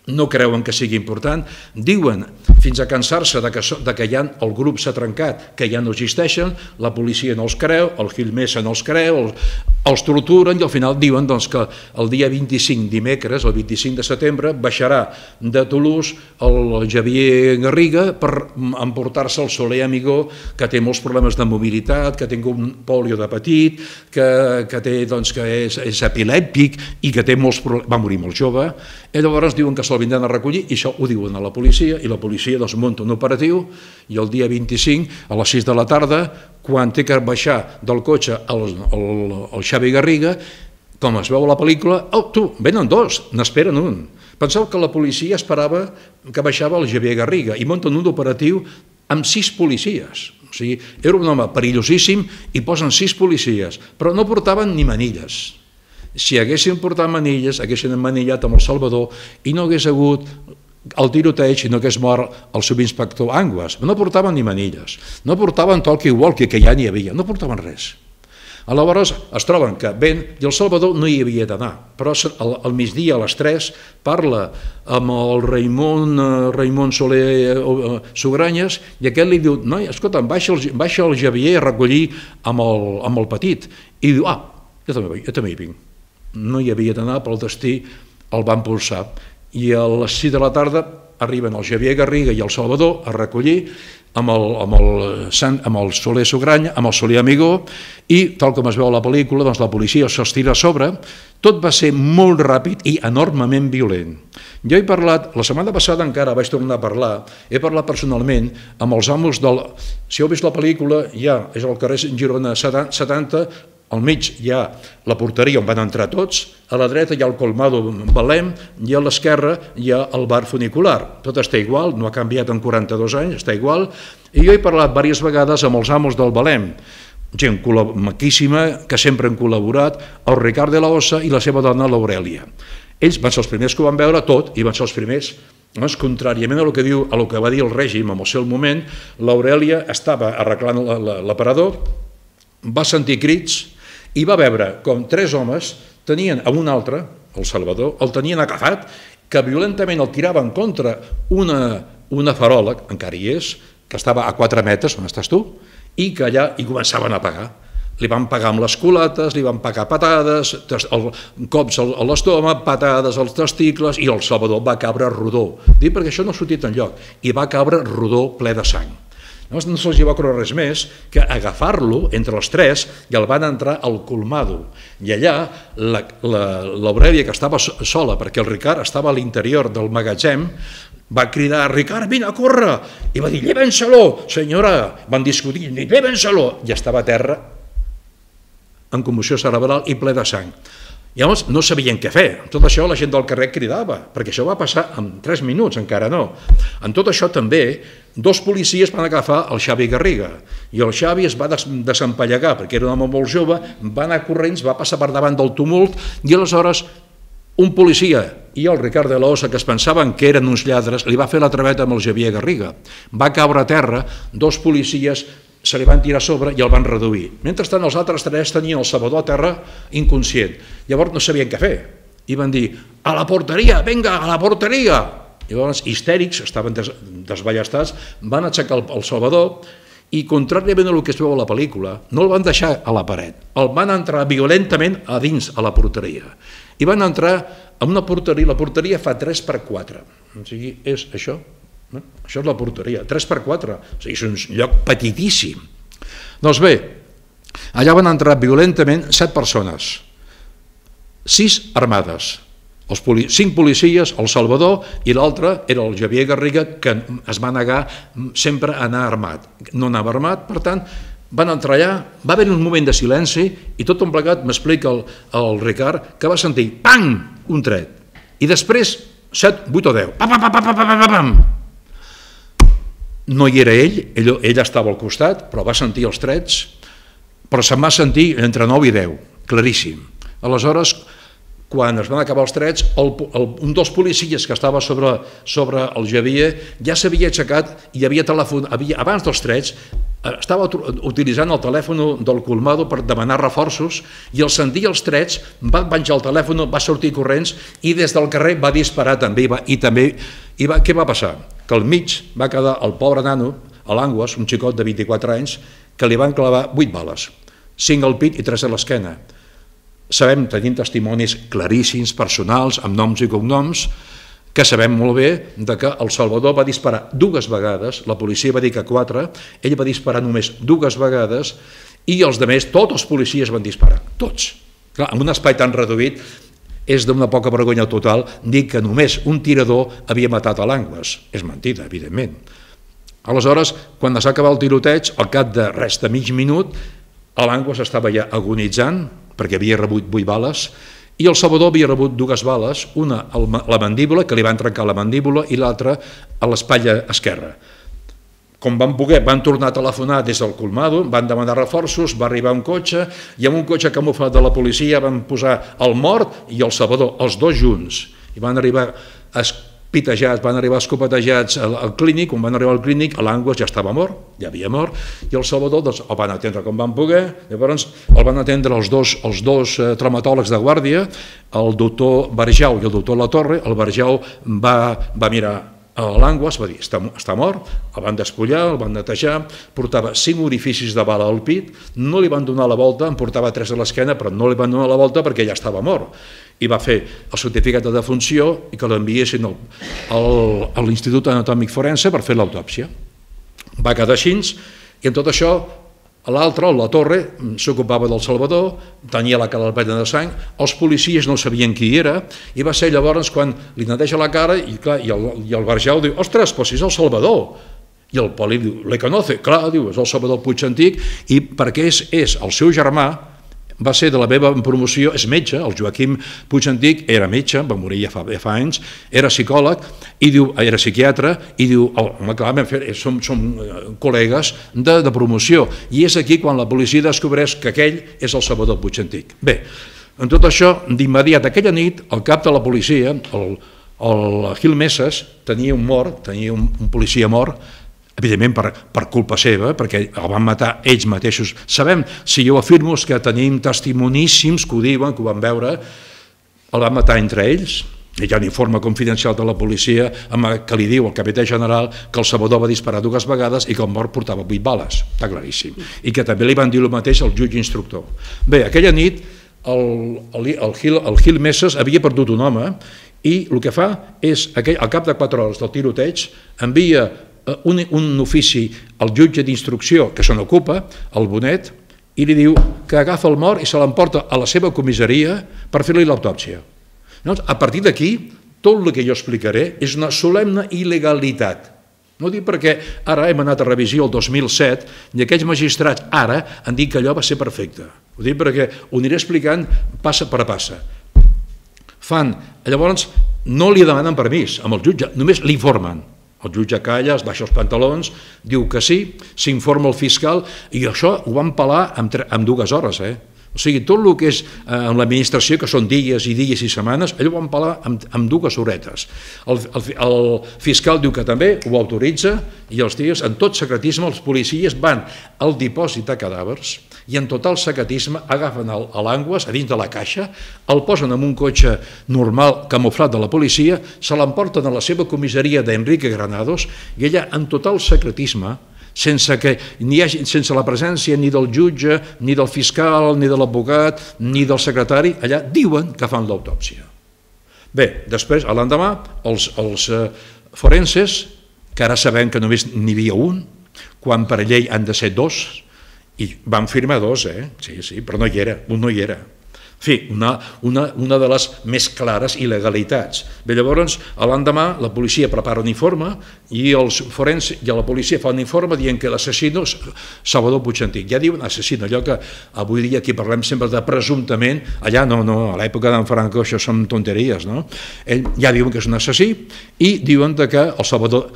no creuen que sigui important, diuen fins a cansar-se de, que, de que ja el grup s'ha trencat, que ja no existeixen, la policia no els creu, el Gil Mesa no els creu, els, els torturen i al final diuen doncs, que el dia 25, dimecres, el 25 de setembre, baixarà de Toulouse el Javier Garriga per emportar-se el Soler Amigó, que té molts problemes de mobilitat, que té un polio de petit, que, que, té, doncs, que és, és epilèptic i que té molts problemes, va morir molt jove, i llavors diuen que se'l vindran a recollir i això ho diuen a la policia i la policia doncs munta un operatiu i el dia 25 a les 6 de la tarda quan té que baixar del cotxe el, el, el Xavi Garriga com es veu a la pel·lícula, oh, tu, venen dos, n'esperen un. Penseu que la policia esperava que baixava el Xavier Garriga i munten un operatiu amb sis policies. O sigui, era un home perillosíssim i posen sis policies, però no portaven ni manilles si haguessin portat manilles, haguessin manillat amb el Salvador i no hagués hagut el tiroteig i no hagués mort el subinspector Anguas. No portaven ni manilles, no portaven talkie-walkie, que ja n'hi havia, no portaven res. Aleshores es troben que Ben i el Salvador no hi havia d'anar, però al, al migdia a les 3 parla amb el Raimon, eh, Raimon Soler eh, eh, Sugranyes i aquest li diu, noi, escolta, baixa el, baixa el Javier a recollir amb el, amb el petit. I diu, ah, jo també, jo també hi vinc no hi havia d'anar, pel destí el van pulsar. I a les 6 de la tarda arriben el Xavier Garriga i el Salvador a recollir amb el, amb el, Sant, amb el Soler Sogranya, amb el Soler Amigó, i, tal com es veu a la pel·lícula, doncs la policia se'ls tira a sobre, tot va ser molt ràpid i enormement violent. Jo he parlat, la setmana passada encara vaig tornar a parlar, he parlat personalment amb els amos del... Si heu vist la pel·lícula, ja és al carrer Girona 70, al mig hi ha la porteria on van entrar tots, a la dreta hi ha el colmado Belém i a l'esquerra hi ha el bar funicular. Tot està igual, no ha canviat en 42 anys, està igual. I jo he parlat diverses vegades amb els amos del Belém, gent maquíssima, que sempre han col·laborat, el Ricard de la Ossa i la seva dona l'Aurèlia. Ells van ser els primers que ho van veure tot i van ser els primers doncs, contràriament a lo que diu a lo que va dir el règim en el seu moment, l'Aurèlia estava arreglant l'aparador, va sentir crits, i va veure com tres homes tenien amb un altre, el Salvador, el tenien agafat, que violentament el tiraven contra una, una farola, encara hi és, que estava a 4 metres, on estàs tu, i que allà hi començaven a pagar. Li van pagar amb les culates, li van pagar patades, el, cops a l'estómac, patades als testicles, i el Salvador va cabre rodó. Dic perquè això no ha sortit enlloc, i va cabre rodó ple de sang. Llavors no se'ls va córrer res més que agafar-lo entre els tres i el van entrar al colmado. I allà l'Aurèlia, que estava sola, perquè el Ricard estava a l'interior del magatzem, va cridar, Ricard, vine córrer! I va dir, llévenselo, senyora! Van discutir, llévenselo! I estava a terra en commoció cerebral i ple de sang. Llavors no sabien què fer. Tot això la gent del carrer cridava, perquè això va passar en 3 minuts, encara no. En tot això també, dos policies van agafar el Xavi Garriga, i el Xavi es va des desempallegar, perquè era un home molt jove, va anar corrents, va passar per davant del tumult, i aleshores un policia i el Ricard de la Ossa, que es pensaven que eren uns lladres, li va fer la traveta amb el Xavier Garriga. Va caure a terra, dos policies se li van tirar a sobre i el van reduir. Mentrestant, els altres tres tenien el Salvador a terra inconscient. Llavors no sabien què fer. I van dir, a la porteria, venga, a la porteria! I llavors, histèrics, estaven des, desballestats, van aixecar el, el Salvador i, contràriament a el que es veu a la pel·lícula, no el van deixar a la paret, el van entrar violentament a dins a la porteria. I van entrar amb una porteria, la porteria fa 3 per 4, o sigui, és això, no? això és la porteria, 3 per 4, o sigui, és un lloc petitíssim. Doncs bé, allà van entrar violentament 7 persones, 6 armades, els poli cinc policies, el Salvador i l'altre era el Javier Garriga que es va negar sempre a anar armat. No anava armat, per tant, van entrar allà, va haver un moment de silenci i tot un plegat m'explica el, el Ricard que va sentir pam, un tret. I després 7, 8 o 10. Pam, pam, pam, pam, pam, pam, pam. No hi era ell, ell, ell estava al costat, però va sentir els trets, però se'n va sentir entre 9 i 10, claríssim. Aleshores, quan es van acabar els trets, el, el, un dels policies que estava sobre, sobre el Javier ja s'havia aixecat i havia telefon, havia, abans dels trets eh, estava utilitzant el telèfon del Colmado per demanar reforços i al sentir els trets va penjar el telèfon, va sortir corrents i des del carrer va disparar també i, va, i també i va, què va passar? Que al mig va quedar el pobre nano, a l'Anguas, un xicot de 24 anys, que li van clavar 8 bales, 5 al pit i 3 a l'esquena sabem, tenim testimonis claríssims, personals, amb noms i cognoms, que sabem molt bé de que el Salvador va disparar dues vegades, la policia va dir que quatre, ell va disparar només dues vegades i els demés, tots els policies van disparar, tots. Clar, en un espai tan reduït és d'una poca vergonya total dir que només un tirador havia matat a l'Angles. És mentida, evidentment. Aleshores, quan s'acaba el tiroteig, al cap de res de mig minut, l'Angles estava ja agonitzant, perquè havia rebut vuit bales, i el Salvador havia rebut dues bales, una a la mandíbula, que li van trencar la mandíbula, i l'altra a l'espatlla esquerra. Com van poder, van tornar a telefonar des del Colmado, van demanar reforços, va arribar un cotxe, i amb un cotxe camuflat de la policia van posar el mort i el Salvador, els dos junts, i van arribar a pitejats, van arribar escopetejats al, al clínic, quan van arribar al clínic, l'Anguas ja estava mort, ja havia mort, i el Salvador doncs, el van atendre com van poder, llavors el van atendre els dos, els dos eh, traumatòlegs de guàrdia, el doctor Barjau i el doctor Latorre, el Barjau va, va mirar a l'Anguas, va dir, està, està mort, el van despullar, el van netejar, portava cinc orificis de bala al pit, no li van donar la volta, en portava tres a l'esquena, però no li van donar la volta perquè ja estava mort i va fer el certificat de defunció i que l'enviessin a l'Institut Anatòmic Forense per fer l'autòpsia. Va quedar així i en tot això l'altre, la torre, s'ocupava del Salvador, tenia la cara plena de sang, els policies no sabien qui era, i va ser llavors quan li neteja la cara i, clar, i, el, i el Barjau diu, ostres, però si és el Salvador, i el Poli diu, le conoce, clar, diu, és el Salvador Puig Antic, i perquè és, és el seu germà, va ser de la meva promoció, és metge, el Joaquim Puig Antic era metge, va morir ja fa, ja fa anys, era psicòleg, i diu, era psiquiatre, i diu, oh, clar, fet, som, som eh, col·legues de, de promoció, i és aquí quan la policia descobreix que aquell és el Salvador Puig Antic. Bé, en tot això, d'immediat, aquella nit, el cap de la policia, el, el Gil Messes, tenia un mort, tenia un, un policia mort, evidentment per, per culpa seva, perquè el van matar ells mateixos. Sabem, si jo afirmo que tenim testimoníssims que ho diuen, que ho van veure, el van matar entre ells, hi ha un informe confidencial de la policia que li diu al capità general que el Salvador va disparar dues vegades i que el mort portava vuit bales, està claríssim, i que també li van dir el mateix al jutge instructor. Bé, aquella nit el, el, el, Gil, el Gil Messes havia perdut un home i el que fa és, aquell, al cap de quatre hores del tiroteig, envia un, un ofici al jutge d'instrucció que se n'ocupa, el Bonet, i li diu que agafa el mort i se l'emporta a la seva comissaria per fer-li l'autòpsia. A partir d'aquí, tot el que jo explicaré és una solemne il·legalitat. No dic perquè ara hem anat a revisió el 2007 i aquells magistrats ara han dit que allò va ser perfecte. Ho dic perquè ho aniré explicant passa per passa. Fan, llavors no li demanen permís amb el jutge, només l'informen. El jutge calla, es baixa els pantalons, diu que sí, s'informa el fiscal i això ho van pelar amb, amb dues hores, eh? O sigui, tot el que és eh, l'administració, que són dies i dies i setmanes, allò ho van parlar amb, amb dues horetes. El, el, el fiscal diu que també ho autoritza i els dies, en tot secretisme, els policies van al dipòsit de cadàvers i en total secretisme agafen l'anguas a dins de la caixa, el posen en un cotxe normal camuflat de la policia, se l'emporten a la seva comissaria d'Enrique Granados i ella, en total secretisme, sense, que hi hagi, sense la presència ni del jutge, ni del fiscal, ni de l'advocat, ni del secretari, allà diuen que fan l'autòpsia. Bé, després, a l'endemà, els, els eh, forenses, que ara sabem que només n'hi havia un, quan per llei han de ser dos, i van firmar dos, eh? Sí, sí, però no hi era, un no hi era fi, una, una, una de les més clares il·legalitats. Bé, llavors, l'endemà, la policia prepara un informe i els forens i la policia fa un informe dient que l'assassino és Salvador Puigantic. Ja diuen assassino, allò que avui dia aquí parlem sempre de presumptament, allà no, no, a l'època d'en Franco això són tonteries, no? Ell ja diuen que és un assassí i diuen que el Salvador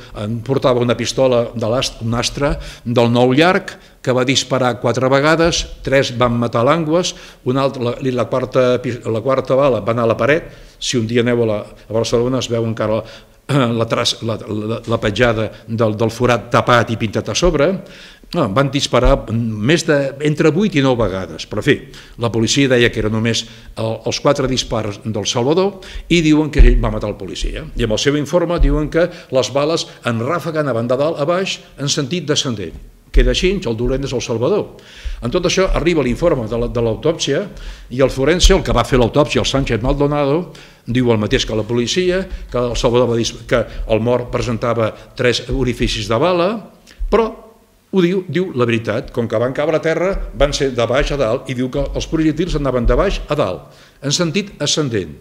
portava una pistola de l'ast, un astre del nou llarg que va disparar quatre vegades, tres van matar l'Angües, una altra, la, la, quarta, la quarta bala va anar a la paret, si un dia aneu a, la, a Barcelona es veu encara la, traç, la, la, la petjada del, del forat tapat i pintat a sobre, no, van disparar més de, entre 8 i 9 vegades, però fi, la policia deia que eren només el, els quatre dispars del Salvador i diuen que ell va matar el policia. I amb el seu informe diuen que les bales en ràfaga anaven de dalt a baix en sentit descendent queda així, el dolent és el Salvador. En tot això arriba l'informe de l'autòpsia i el forense, el que va fer l'autòpsia, el Sánchez Maldonado, diu el mateix que la policia, que el Salvador va dir que el mort presentava tres orificis de bala, però ho diu, diu la veritat, com que van cabre a terra, van ser de baix a dalt, i diu que els projectils anaven de baix a dalt, en sentit ascendent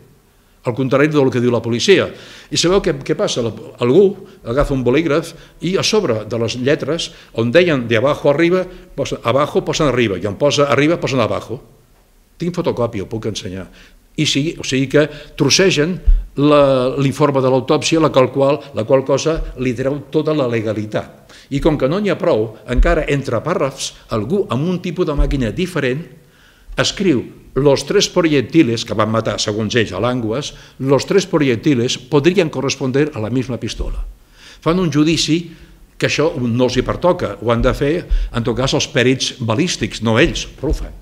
al contrari del que diu la policia. I sabeu què, què passa? Algú agafa un bolígraf i a sobre de les lletres, on deien de abajo arriba, posa, abajo posen arriba, i on posa arriba posen abajo. Tinc fotocòpia, ho puc ensenyar. I sí, o sigui que trossegen l'informe de l'autòpsia, la, qual, la qual cosa li treu tota la legalitat. I com que no n'hi ha prou, encara entre pàrrafs, algú amb un tipus de màquina diferent escriu los tres proyectiles que van matar, segons ells, a l'Anguas, los tres proyectiles podrien corresponder a la misma pistola. Fan un judici que això no els hi pertoca, ho han de fer, en tot cas, els pèrits balístics, no ells, però ho fan.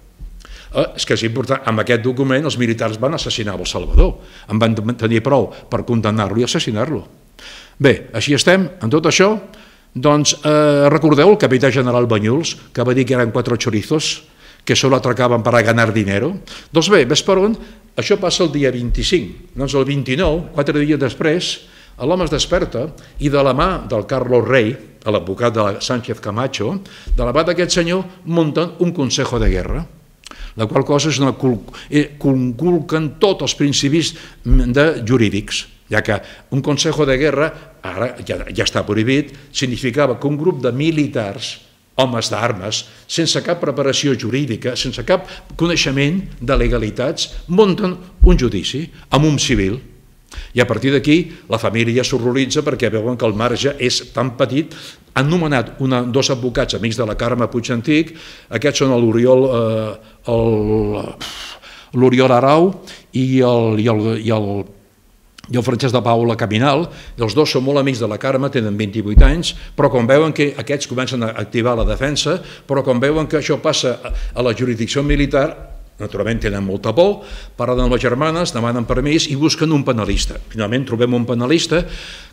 Eh, és que és important, amb aquest document els militars van assassinar el Salvador, en van tenir prou per condemnar-lo i assassinar-lo. Bé, així estem, en tot això, doncs eh, recordeu el capità general Banyuls, que va dir que eren quatre chorizos, que solo atracaven per a ganar dinero? Doncs bé, ves per on? Això passa el dia 25. Doncs el 29, quatre dies després, l'home es desperta i de la mà del Carlos Rey, l'advocat de Sánchez Camacho, de la mà d'aquest senyor munten un consejo de guerra la qual cosa és una, eh, conculquen tots els principis de jurídics, ja que un consejo de guerra, ara ja, ja està prohibit, significava que un grup de militars homes d'armes, sense cap preparació jurídica, sense cap coneixement de legalitats, munten un judici amb un civil. I a partir d'aquí la família s'horroritza perquè veuen que el marge és tan petit. Han nomenat una, dos advocats amics de la Carme Puigantic, aquests són l'Oriol eh, l'Oriol Arau i el, i el, i el i el Francesc de Paula Caminal, els dos són molt amics de la Carme, tenen 28 anys, però quan veuen que aquests comencen a activar la defensa, però quan veuen que això passa a la jurisdicció militar, naturalment tenen molta por, parlen amb les germanes, demanen permís i busquen un penalista. Finalment trobem un penalista,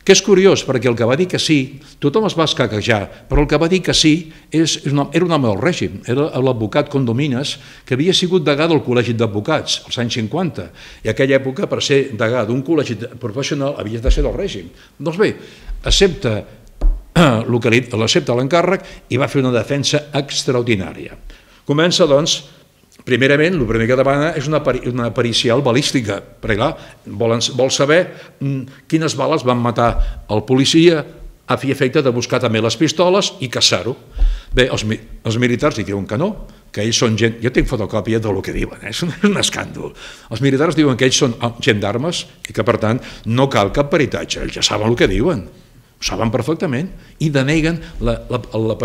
que és curiós, perquè el que va dir que sí, tothom es va escaquejar, però el que va dir que sí és, era un home del règim, era l'advocat Condomines, que havia sigut degà del Col·legi d'Advocats, als anys 50, i aquella època, per ser degà d'un col·legi professional, havia de ser del règim. Doncs bé, accepta [clears throat] l'accepta l'encàrrec i va fer una defensa extraordinària. Comença, doncs, Primerament, el primer que demana és una, una pericial balística, perquè clar, volen, vol saber mm, quines bales van matar el policia a fi efecte de buscar també les pistoles i caçar-ho. Bé, els, els militars li diuen que no, que ells són gent... Jo tinc fotocòpia del que diuen, eh? [laughs] és, un, és un escàndol. Els militars diuen que ells són ah, gent d'armes i que, per tant, no cal cap peritatge, ells ja saben el que diuen, ho saben perfectament, i deneguen la, la, la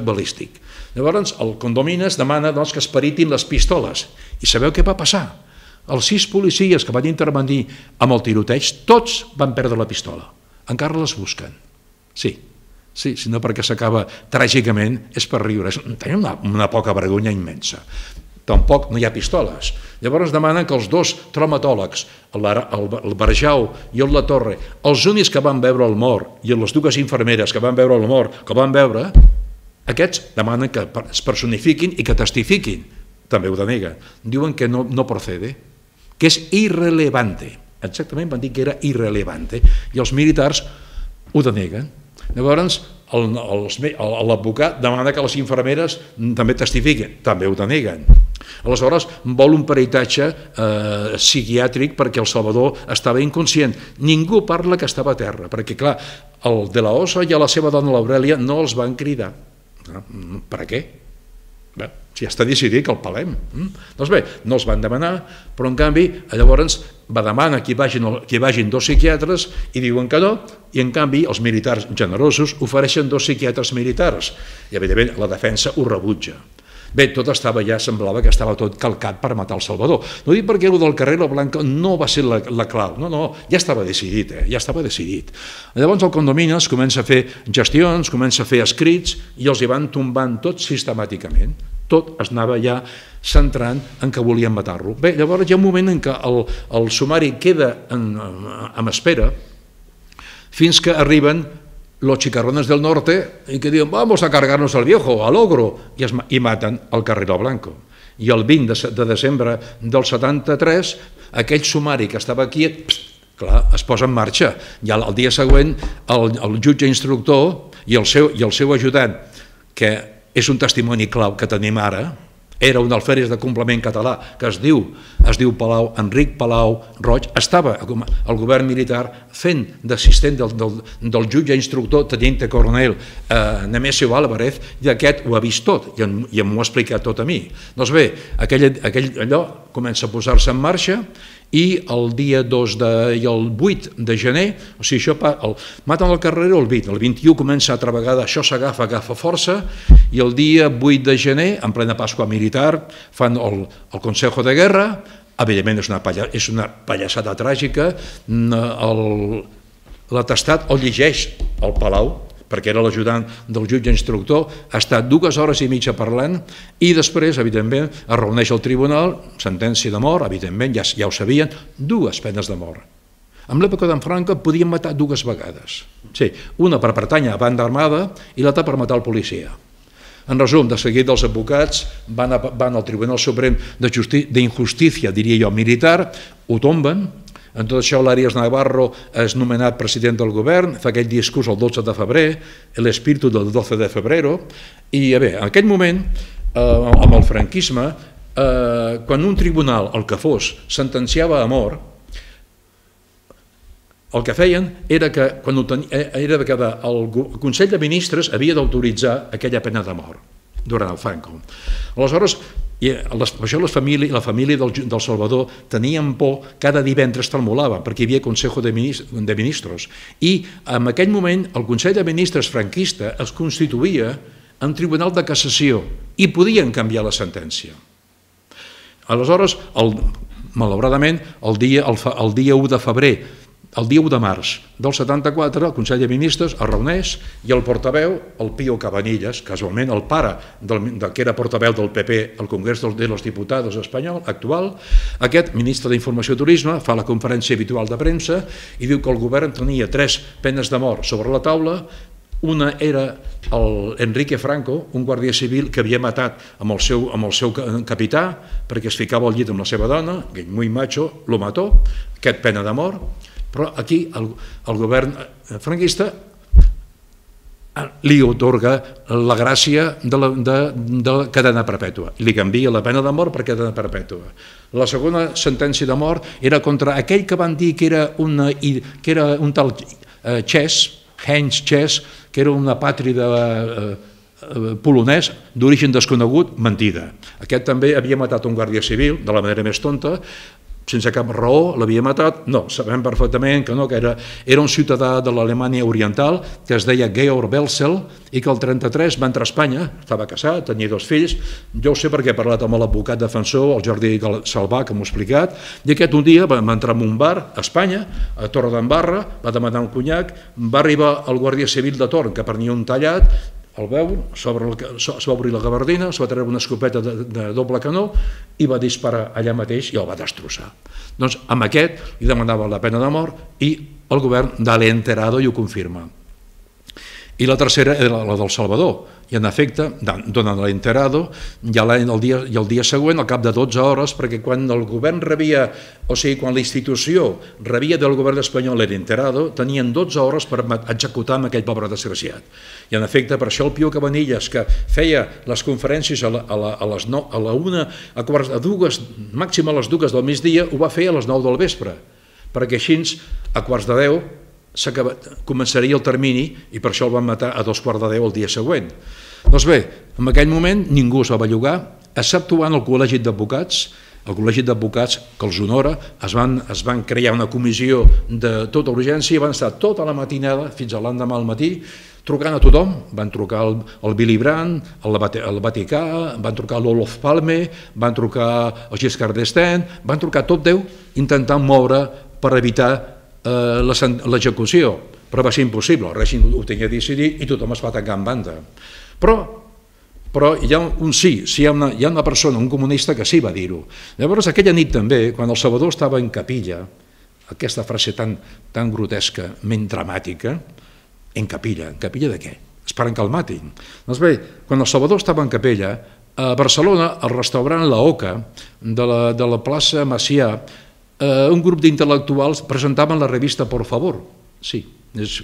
balístic. Llavors, el condomines demana doncs, que es peritin les pistoles. I sabeu què va passar? Els sis policies que van intervenir amb el tiroteig, tots van perdre la pistola. Encara les busquen. Sí, sí, sinó perquè s'acaba tràgicament, és per riure. Tenen una, una poca vergonya immensa. Tampoc no hi ha pistoles. Llavors demanen que els dos traumatòlegs, el, Barjau i el La Torre, els únics que van veure el mort i les dues infermeres que van veure el mort, que van veure, aquests demanen que es personifiquin i que testifiquin. També ho denega. Diuen que no, no procede, que és irrelevante. exactament van dir que era irrelevante, i els militars ho deneguen. Llavors, l'advocat demana que les infermeres també testifiquen, també ho deneguen. Aleshores, vol un peritatge eh, psiquiàtric perquè el Salvador estava inconscient. Ningú parla que estava a terra, perquè, clar, el de la Osa i a la seva dona l'Aurelia no els van cridar. Per a què? Bé, si ja està decidit que el palem. Mm? Doncs bé, no els van demanar, però en canvi llavors va demanar que hi vagin, que hi vagin dos psiquiatres i diuen que no, i en canvi els militars generosos ofereixen dos psiquiatres militars i evidentment la defensa ho rebutja. Bé, tot estava ja, semblava que estava tot calcat per matar el Salvador. No dic perquè el del Carrero Blanco no va ser la, la clau, no, no, ja estava decidit, eh? ja estava decidit. Llavors el condomini es comença a fer gestions, comença a fer escrits i els hi van tombant tot sistemàticament. Tot es anava ja centrant en que volien matar-lo. Bé, llavors hi ha un moment en què el, el sumari queda en, en espera fins que arriben los chicarrones del norte y que diuen vamos a cargarnos al viejo, al ogro, i, es, i maten el Carrero Blanco. I el 20 de, de desembre del 73, aquell sumari que estava aquí, pst, clar, es posa en marxa. I el, el dia següent el, el jutge instructor i el, seu, i el seu ajudant, que és un testimoni clau que tenim ara, era un alferes de complement català que es diu, es diu Palau, Enric Palau Roig, estava al govern militar fent d'assistent del, del, del jutge instructor teniente coronel eh, Nemesio Álvarez i aquest ho ha vist tot i, i m'ho ha explicat tot a mi. Doncs bé, aquell, aquell, allò comença a posar-se en marxa i el dia 2 de, i el 8 de gener, o sigui, això, el, maten el Carrero el 20, el 21 comença altra vegada, això s'agafa, agafa força, i el dia 8 de gener, en plena Pasqua militar, fan el, el Consejo de Guerra, evidentment és una, palla, és una pallassada tràgica, l'atestat el llegeix al Palau, perquè era l'ajudant del jutge instructor, ha estat dues hores i mitja parlant i després, evidentment, es reuneix el tribunal, sentència de mort, evidentment, ja, ja ho sabien, dues penes de mort. En l'època d'en Franco podien matar dues vegades. Sí, una per pertànyer a banda armada i l'altra per matar el policia. En resum, de seguit els advocats van, a, van al Tribunal Suprem d'Injustícia, diria jo, militar, ho tomben, en tot això, l'Àries Navarro és nomenat president del govern, fa aquell discurs el 12 de febrer, l'espíritu del 12 de febrer, i bé, en aquell moment, eh, amb el franquisme, eh, quan un tribunal, el que fos, sentenciava a mort, el que feien era que, quan ho ten... Eh, era que el Consell de Ministres havia d'autoritzar aquella pena de mort durant el Franco. Aleshores, i les, això les famílies, la família del, del Salvador tenien por, cada divendres tremolava, perquè hi havia Consejo de, Ministres, de Ministros. I en aquell moment el Consell de Ministres franquista es constituïa en Tribunal de Cassació i podien canviar la sentència. Aleshores, el, malauradament, el dia, el, el dia 1 de febrer el dia 1 de març del 74, el Consell de Ministres es reuneix i el portaveu, el Pío Cabanillas, casualment el pare del, de, que era portaveu del PP al Congrés de los Diputados espanyol actual, aquest ministre d'Informació i Turisme fa la conferència habitual de premsa i diu que el govern tenia tres penes de mort sobre la taula, una era el Enrique Franco, un guàrdia civil que havia matat amb el seu, amb el seu capità perquè es ficava al llit amb la seva dona, muy macho, lo mató, aquest pena de mort, però aquí el, el govern eh, franquista eh, li otorga la gràcia de la, de, de la cadena perpètua, li canvia la pena de mort per cadena perpètua. La segona sentència de mort era contra aquell que van dir que era, una, que era un tal eh, Chess, Heinz Chess, que era una pàtrida eh, eh, polonès d'origen desconegut, mentida. Aquest també havia matat un guàrdia civil de la manera més tonta, sense cap raó l'havia matat? No, sabem perfectament que no, que era, era un ciutadà de l'Alemanya Oriental que es deia Georg Belzel i que el 33 va entrar a Espanya, estava casat, tenia dos fills, jo ho sé perquè he parlat amb l'advocat defensor, el Jordi Salvà, que m'ho ha explicat, i aquest un dia va entrar en un bar a Espanya, a Torre d'Embarra, va demanar un conyac, va arribar el Guàrdia Civil de Torn, que prenia un tallat, el veu, es va obrir la gabardina, es va treure una escopeta de, de doble canó i va disparar allà mateix i el va destrossar. Doncs amb aquest li demanava la pena de mort i el govern da l'enterado i ho confirma. I la tercera era la del Salvador. I en efecte, donen l'interado i el dia, i el dia següent, al cap de 12 hores, perquè quan el govern rebia, o sigui, quan la institució rebia del govern espanyol l'interado, tenien 12 hores per executar amb aquell pobre desgraciat. I en efecte, per això el Pio Cabanilles, que feia les conferències a, la, a, la, a les 9, a la una, a, quarts, a dues, màxim a les dues del migdia, ho va fer a les 9 del vespre, perquè així, a quarts de 10, començaria el termini i per això el van matar a dos quarts de deu el dia següent. Doncs bé, en aquell moment ningú es va bellugar, exceptuant el Col·legi d'Advocats, el Col·legi d'Advocats, que els honora, es van, es van crear una comissió de tota urgència i van estar tota la matinada fins a l'endemà al matí trucant a tothom, van trucar al, al Billy Brandt, al, al Vaticà, van trucar l'Olof Palme, van trucar al Giscard d'Estaing, van trucar tot Déu intentant moure per evitar eh, l'execució, però va ser impossible, el règim ho tenia decidit i tothom es va tancar en banda. Però, però hi ha un sí, sí hi, ha una, hi ha una persona, un comunista que sí va dir-ho. Llavors, aquella nit també, quan el Salvador estava en capilla, aquesta frase tan, tan grotesca, men dramàtica, en capilla, en capilla de què? Esperant que el matin. Doncs bé, quan el Salvador estava en capella, a Barcelona, al restaurant La Oca, de la, de la plaça Macià, eh, un grup d'intel·lectuals presentaven la revista Por Favor. Sí, és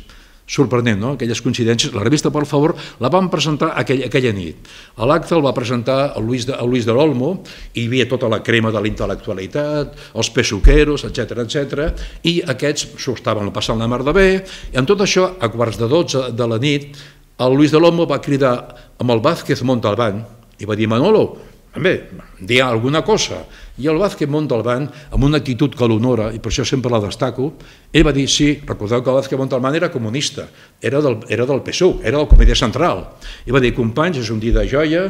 sorprenent, no? aquelles coincidències. La revista Por Favor la van presentar aquella, aquella nit. A l'acte el va presentar el Luis de, el Luis de l'Olmo, hi havia tota la crema de la intel·lectualitat, els pesuqueros, etc etc. i aquests s'ho estaven passant la mar de bé, i en tot això, a quarts de 12 de la nit, el Luis de l'Olmo va cridar amb el Vázquez Montalbán i va dir, Manolo, Bé, dir alguna cosa. I el Vázquez Montalbán, amb una actitud que l'honora, i per això sempre la destaco, ell va dir, sí, recordeu que el Vázquez Montalbán era comunista, era del, era del PSUC, era del Comitè Central. I va dir, companys, és un dia de joia,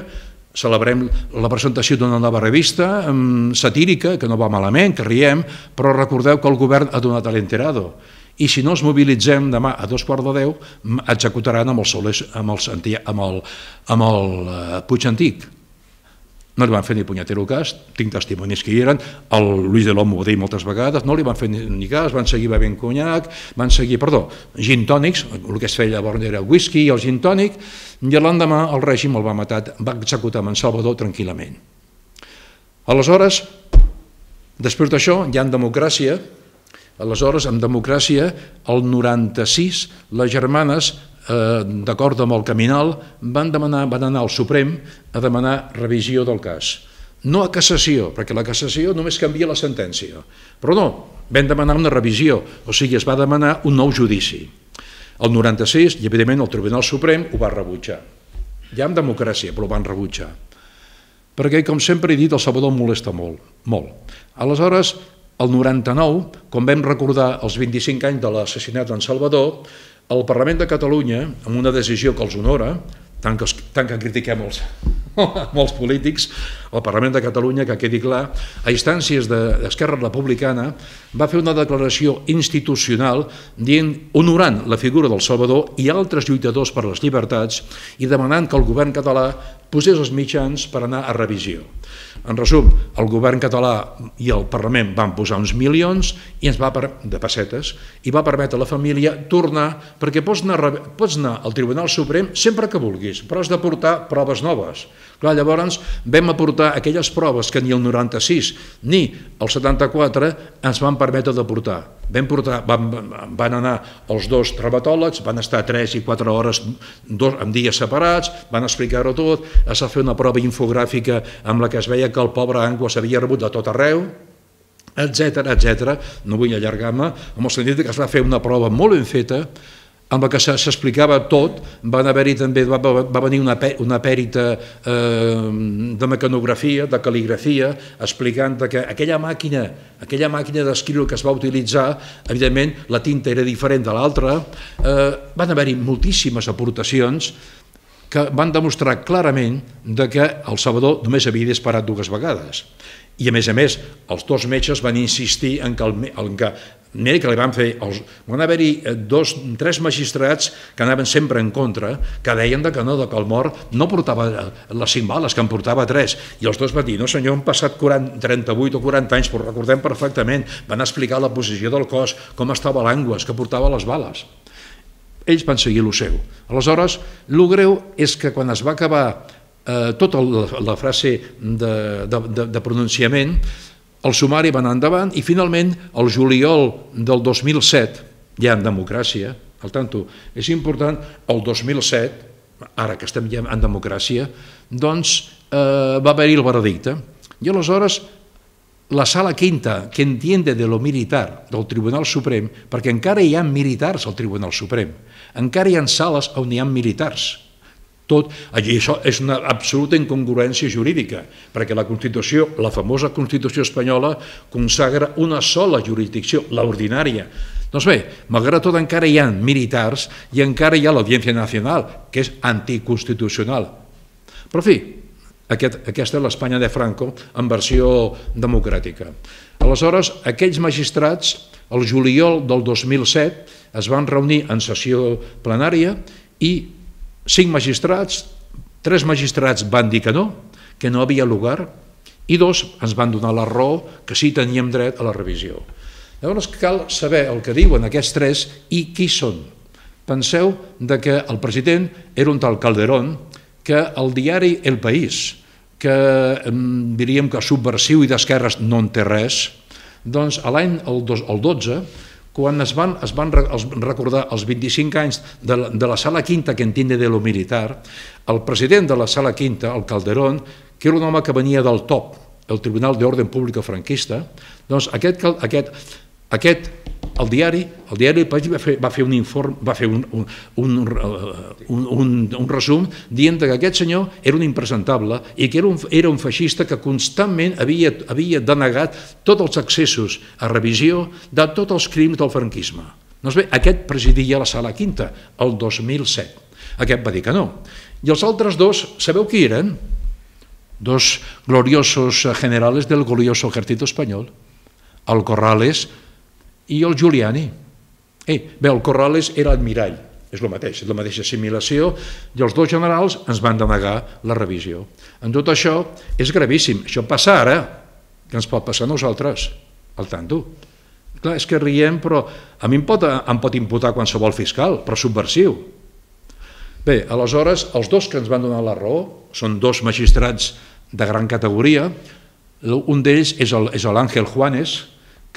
celebrem la presentació d'una nova revista satírica, que no va malament, que riem, però recordeu que el govern ha donat l'enterado i si no els mobilitzem demà a dos quarts de deu, executaran amb el, Soles, amb el, amb el, amb el uh, Puig Antic no li van fer ni punyetero cas, tinc testimonis que hi eren, el Luis de l'Homo ho deia moltes vegades, no li van fer ni cas, van seguir bevent conyac, van seguir, perdó, gin tònics, el que es feia llavors era whisky i el gin tònic, i l'endemà el règim el va matar, va executar en Salvador tranquil·lament. Aleshores, després d'això, ja en democràcia, aleshores, en democràcia, el 96, les germanes eh, d'acord amb el Caminal, van, demanar, van anar al Suprem a demanar revisió del cas. No a cassació, perquè la cassació només canvia la sentència. Però no, vam demanar una revisió, o sigui, es va demanar un nou judici. El 96, i evidentment el Tribunal Suprem ho va rebutjar. Ja en democràcia, però ho van rebutjar. Perquè, com sempre he dit, el Salvador molesta molt, molt. Aleshores, el 99, quan vam recordar els 25 anys de l'assassinat d'en Salvador, el Parlament de Catalunya, amb una decisió que els honora, tant que, tant que critiquem els, [laughs] molts polítics, el Parlament de Catalunya, que quedi clar, a instàncies d'Esquerra Republicana, va fer una declaració institucional dient, honorant la figura del Salvador i altres lluitadors per les llibertats i demanant que el govern català posés els mitjans per anar a revisió. En resum, el govern català i el Parlament van posar uns milions i ens va per, de pessetes i va permetre a la família tornar, perquè pots anar, pots anar al Tribunal Suprem sempre que vulguis, però has de portar proves noves. Clar, llavors vam aportar aquelles proves que ni el 96 ni el 74 ens van permetre de portar. Vam, portar, van, van anar els dos traumatòlegs, van estar 3 i 4 hores dos, en dies separats, van explicar-ho tot, es va fer una prova infogràfica amb la que es veia que el pobre Angua s'havia rebut de tot arreu, etc etc. No vull allargar-me, amb el sentit que es va fer una prova molt ben feta, amb la que s'explicava tot, van haver-hi també, va, va venir una, una pèrita eh, de mecanografia, de cal·ligrafia, explicant que aquella màquina, aquella màquina d'escriure que es va utilitzar, evidentment la tinta era diferent de l'altra, eh, van haver-hi moltíssimes aportacions que van demostrar clarament de que el Salvador només havia disparat dues vegades. I a més a més, els dos metges van insistir en que, el, en que Mira que li van fer, els, van haver-hi eh, dos, tres magistrats que anaven sempre en contra, que deien de que no, de que el mort no portava eh, les cinc bales, que en portava tres, i els dos van dir, no senyor, han passat 40, 38 o 40 anys, però recordem perfectament, van explicar la posició del cos, com estava l'angües, que portava les bales. ells van seguir el seu. Aleshores, el greu és que quan es va acabar eh, tota la, la frase de, de, de, de pronunciament, el sumari va anar endavant i finalment el juliol del 2007, ja en democràcia, al tanto, és important, el 2007, ara que estem ja en democràcia, doncs eh, va haver-hi el veredicte. I aleshores la sala quinta que entiende de lo militar del Tribunal Suprem, perquè encara hi ha militars al Tribunal Suprem, encara hi ha sales on hi ha militars, tot, allí això és una absoluta incongruència jurídica, perquè la Constitució, la famosa Constitució espanyola, consagra una sola jurisdicció, l'ordinària. Doncs bé, malgrat tot encara hi ha militars i encara hi ha l'Audiència Nacional, que és anticonstitucional. Però, en fi, aquest, aquesta és l'Espanya de Franco en versió democràtica. Aleshores, aquells magistrats, el juliol del 2007, es van reunir en sessió plenària i cinc magistrats, tres magistrats van dir que no, que no havia lugar, i dos ens van donar la raó que sí teníem dret a la revisió. Llavors cal saber el que diuen aquests tres i qui són. Penseu de que el president era un tal Calderón, que el diari El País, que diríem que subversiu i d'esquerres no en té res, doncs l'any el 12 quan es van, es van recordar els 25 anys de la, de la Sala Quinta que entiende de lo militar, el president de la Sala Quinta, el Calderón, que era un home que venia del top, el Tribunal d'Ordre Públic franquista, doncs aquest, aquest, aquest el diari, el diari va fer, va fer un informe, va fer un, un, un, un, un, un resum dient que aquest senyor era un impresentable i que era un, era un feixista que constantment havia, havia denegat tots els accessos a revisió de tots els crims del franquisme. Doncs bé, aquest presidia la sala quinta, el 2007. Aquest va dir que no. I els altres dos, sabeu qui eren? Dos gloriosos generales del glorioso ejército espanyol. El Corrales i el Giuliani. Eh, bé, el Corrales era admirall, és el mateix, és la mateixa assimilació, i els dos generals ens van denegar la revisió. En tot això és gravíssim, això passa ara, que ens pot passar a nosaltres, al tanto. Clar, és que riem, però a mi em pot, em pot imputar qualsevol fiscal, però subversiu. Bé, aleshores, els dos que ens van donar la raó són dos magistrats de gran categoria, un d'ells és l'Àngel Juanes,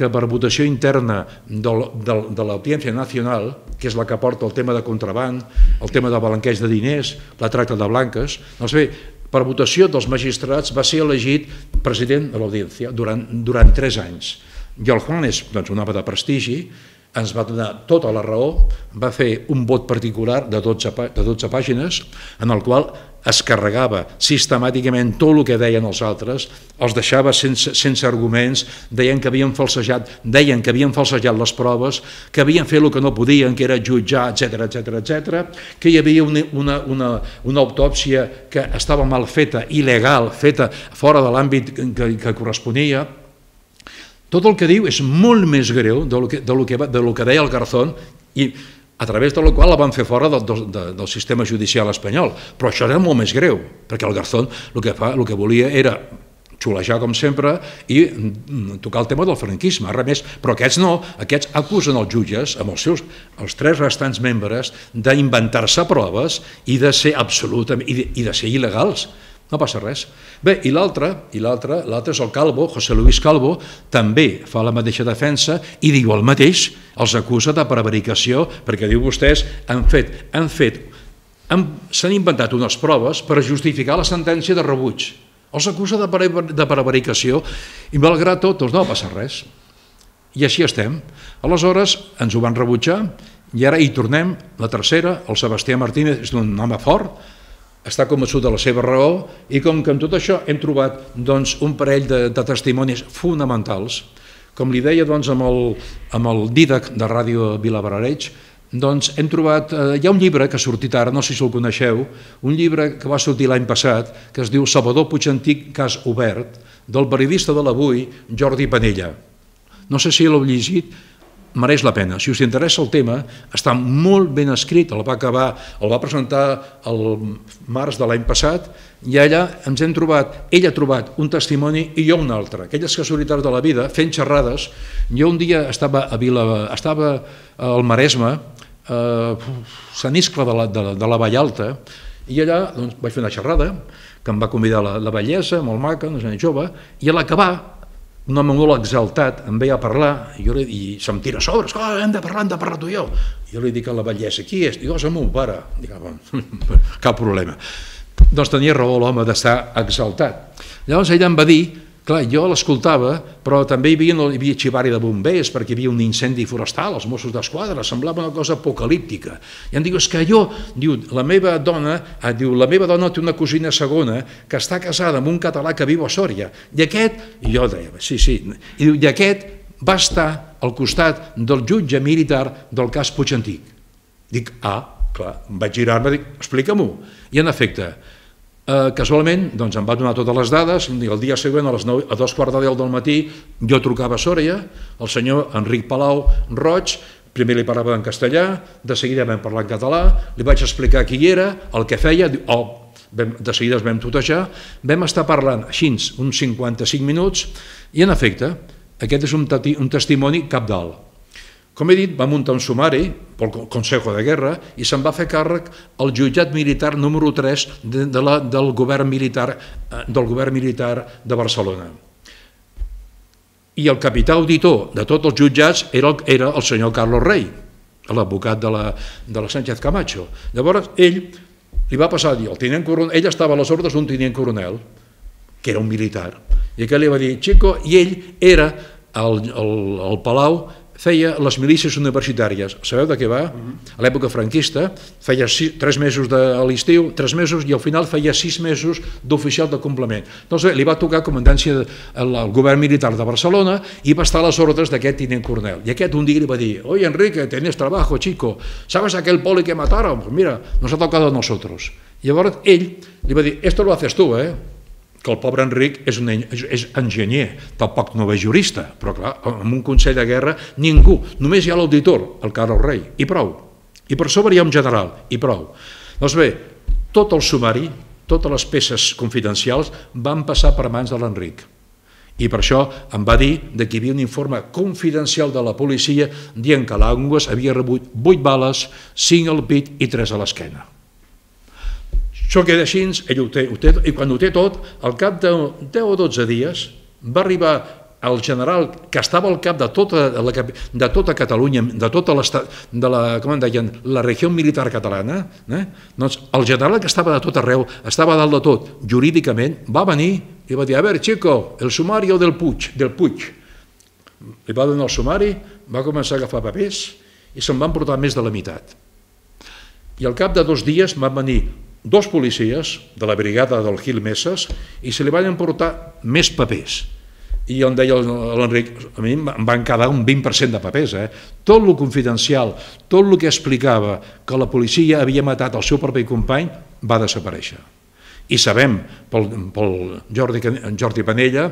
que per votació interna del, de l'Audiència Nacional, que és la que porta el tema de contraband, el tema de balanqueig de diners, la tracta de blanques, doncs bé, per votació dels magistrats va ser elegit president de l'Audiència durant, durant tres anys. I el Juan és doncs, un home de prestigi, ens va donar tota la raó, va fer un vot particular de 12, de 12 pàgines en el qual es carregava sistemàticament tot el que deien els altres, els deixava sense, sense arguments, deien que havien falsejat, deien que havien falsejat les proves, que havien fet el que no podien, que era jutjar, etc etc etc, que hi havia una, una, una, una autòpsia que estava mal feta, il·legal, feta fora de l'àmbit que, que corresponia, tot el que diu és molt més greu del que, del que, del que deia el Garzón i a través de la qual la van fer fora del, del, del sistema judicial espanyol. Però això era molt més greu, perquè el Garzón el que, fa, el que volia era xulejar com sempre i mm, tocar el tema del franquisme, res més. Però aquests no, aquests acusen els jutges, amb els seus, els tres restants membres, d'inventar-se proves i de ser absolutament, i de, i de ser il·legals no passa res. Bé, i l'altre, i l'altre, l'altre és el Calvo, José Luis Calvo, també fa la mateixa defensa i diu el mateix, els acusa de prevaricació, perquè diu vostès, han fet, han fet, s'han inventat unes proves per justificar la sentència de rebuig. Els acusa de, de prevaricació i malgrat tot, doncs no passa res. I així estem. Aleshores, ens ho van rebutjar i ara hi tornem, la tercera, el Sebastià Martínez és un home fort, està convençut de la seva raó i com que en tot això hem trobat doncs, un parell de, de testimonis fonamentals, com li deia doncs, amb, el, amb el Didac de Ràdio Vilabrareig, doncs hem trobat, eh, hi ha un llibre que ha sortit ara, no sé si el coneixeu, un llibre que va sortir l'any passat, que es diu Salvador Puigantic, cas obert, del periodista de l'avui, Jordi Panella. No sé si l'heu llegit, mereix la pena. Si us interessa el tema, està molt ben escrit, el va acabar, el va presentar el març de l'any passat, i allà ens hem trobat, ell ha trobat un testimoni i jo un altre, aquelles casualitats de la vida, fent xerrades. Jo un dia estava a Vila, estava al Maresme, eh, Sant Iscle de la, de, la, de la Vall Alta, i allà doncs, vaig fer una xerrada, que em va convidar la, la bellesa, molt maca, una gent jove, i a l'acabar, un home molt exaltat em veia a parlar i, jo li, i se'm tira a sobre, oh, hem de parlar, hem de parlar tu i jo. Jo li dic a la bellesa, qui és? Diu, és el meu pare. Dic, ah, [laughs] cap problema. Doncs tenia raó l'home d'estar exaltat. Llavors ella em va dir Clar, jo l'escoltava, però també hi havia, hi havia xivari de bombers perquè hi havia un incendi forestal, els Mossos d'Esquadra, semblava una cosa apocalíptica. I em diu, és que jo, diu, la meva dona, eh, diu, la meva dona té una cosina segona que està casada amb un català que viu a Sòria. I aquest, i jo deia, sí, sí, i diu, i aquest va estar al costat del jutge militar del cas Puig Antic. Dic, ah, clar, vaig girar-me, dic, explica-m'ho. I en efecte, Eh, casualment doncs, em va donar totes les dades i el dia següent a les 9, a dos quarts de 10 del matí jo trucava a Sòria, el senyor Enric Palau Roig, primer li parlava en castellà, de seguida vam parlar en català, li vaig explicar qui era, el que feia, oh, vam, de seguida es vam tutejar, vam estar parlant així uns 55 minuts i en efecte aquest és un, un testimoni capdalt com he dit, va muntar un sumari pel Consejo de Guerra i se'n va fer càrrec al jutjat militar número 3 de, de la, del, govern militar, eh, del govern militar de Barcelona. I el capità auditor de tots els jutjats era el, era el senyor Carlos Rey, l'advocat de, la, de la Sánchez Camacho. Llavors, ell li va passar a dir, el tinent coronel, ell estava a les ordres d'un tinent coronel, que era un militar, i aquell li va dir, Chico, i ell era al, al, al Palau feia les milícies universitàries. Sabeu de què va? A l'època franquista feia sis, tres mesos de, a l'estiu, tres mesos, i al final feia sis mesos d'oficial de complement. Doncs bé, li va tocar comandància al govern militar de Barcelona i va estar a les ordres d'aquest tinent coronel. I aquest un dia li va dir, oye Enrique, tenés trabajo, chico, ¿sabes aquel poli que mataron? Pues mira, nos ha tocado a nosotros. I llavors ell li va dir, esto lo haces tú, eh? Que el pobre Enric és, un, és enginyer, tampoc no és jurista, però clar, en un Consell de Guerra ningú, només hi ha l'auditor, el Carlos Rei, i prou. I per sobre hi ha un general, i prou. Doncs bé, tot el sumari, totes les peces confidencials van passar per mans de l'Enric. I per això em va dir que hi havia un informe confidencial de la policia dient que l'Angues havia rebut 8 bales, 5 al pit i 3 a l'esquena. Això queda així, ell ho té, ho té, i quan ho té tot, al cap de 10 o 12 dies, va arribar el general que estava al cap de tota, la, de tota Catalunya, de tota de la, com en deien, la regió militar catalana, eh? doncs el general que estava de tot arreu, estava dalt de tot, jurídicament, va venir i va dir, a veure, chico, el sumari del Puig, del Puig. Li va donar el sumari, va començar a agafar papers i se'n van portar més de la meitat. I al cap de dos dies van venir dos policies de la brigada del Gil Messes i se li van emportar més papers. I em deia l'Enric, a mi em van quedar un 20% de papers. Eh? Tot el confidencial, tot el que explicava que la policia havia matat el seu propi company va desaparèixer. I sabem pel, pel Jordi, Jordi Panella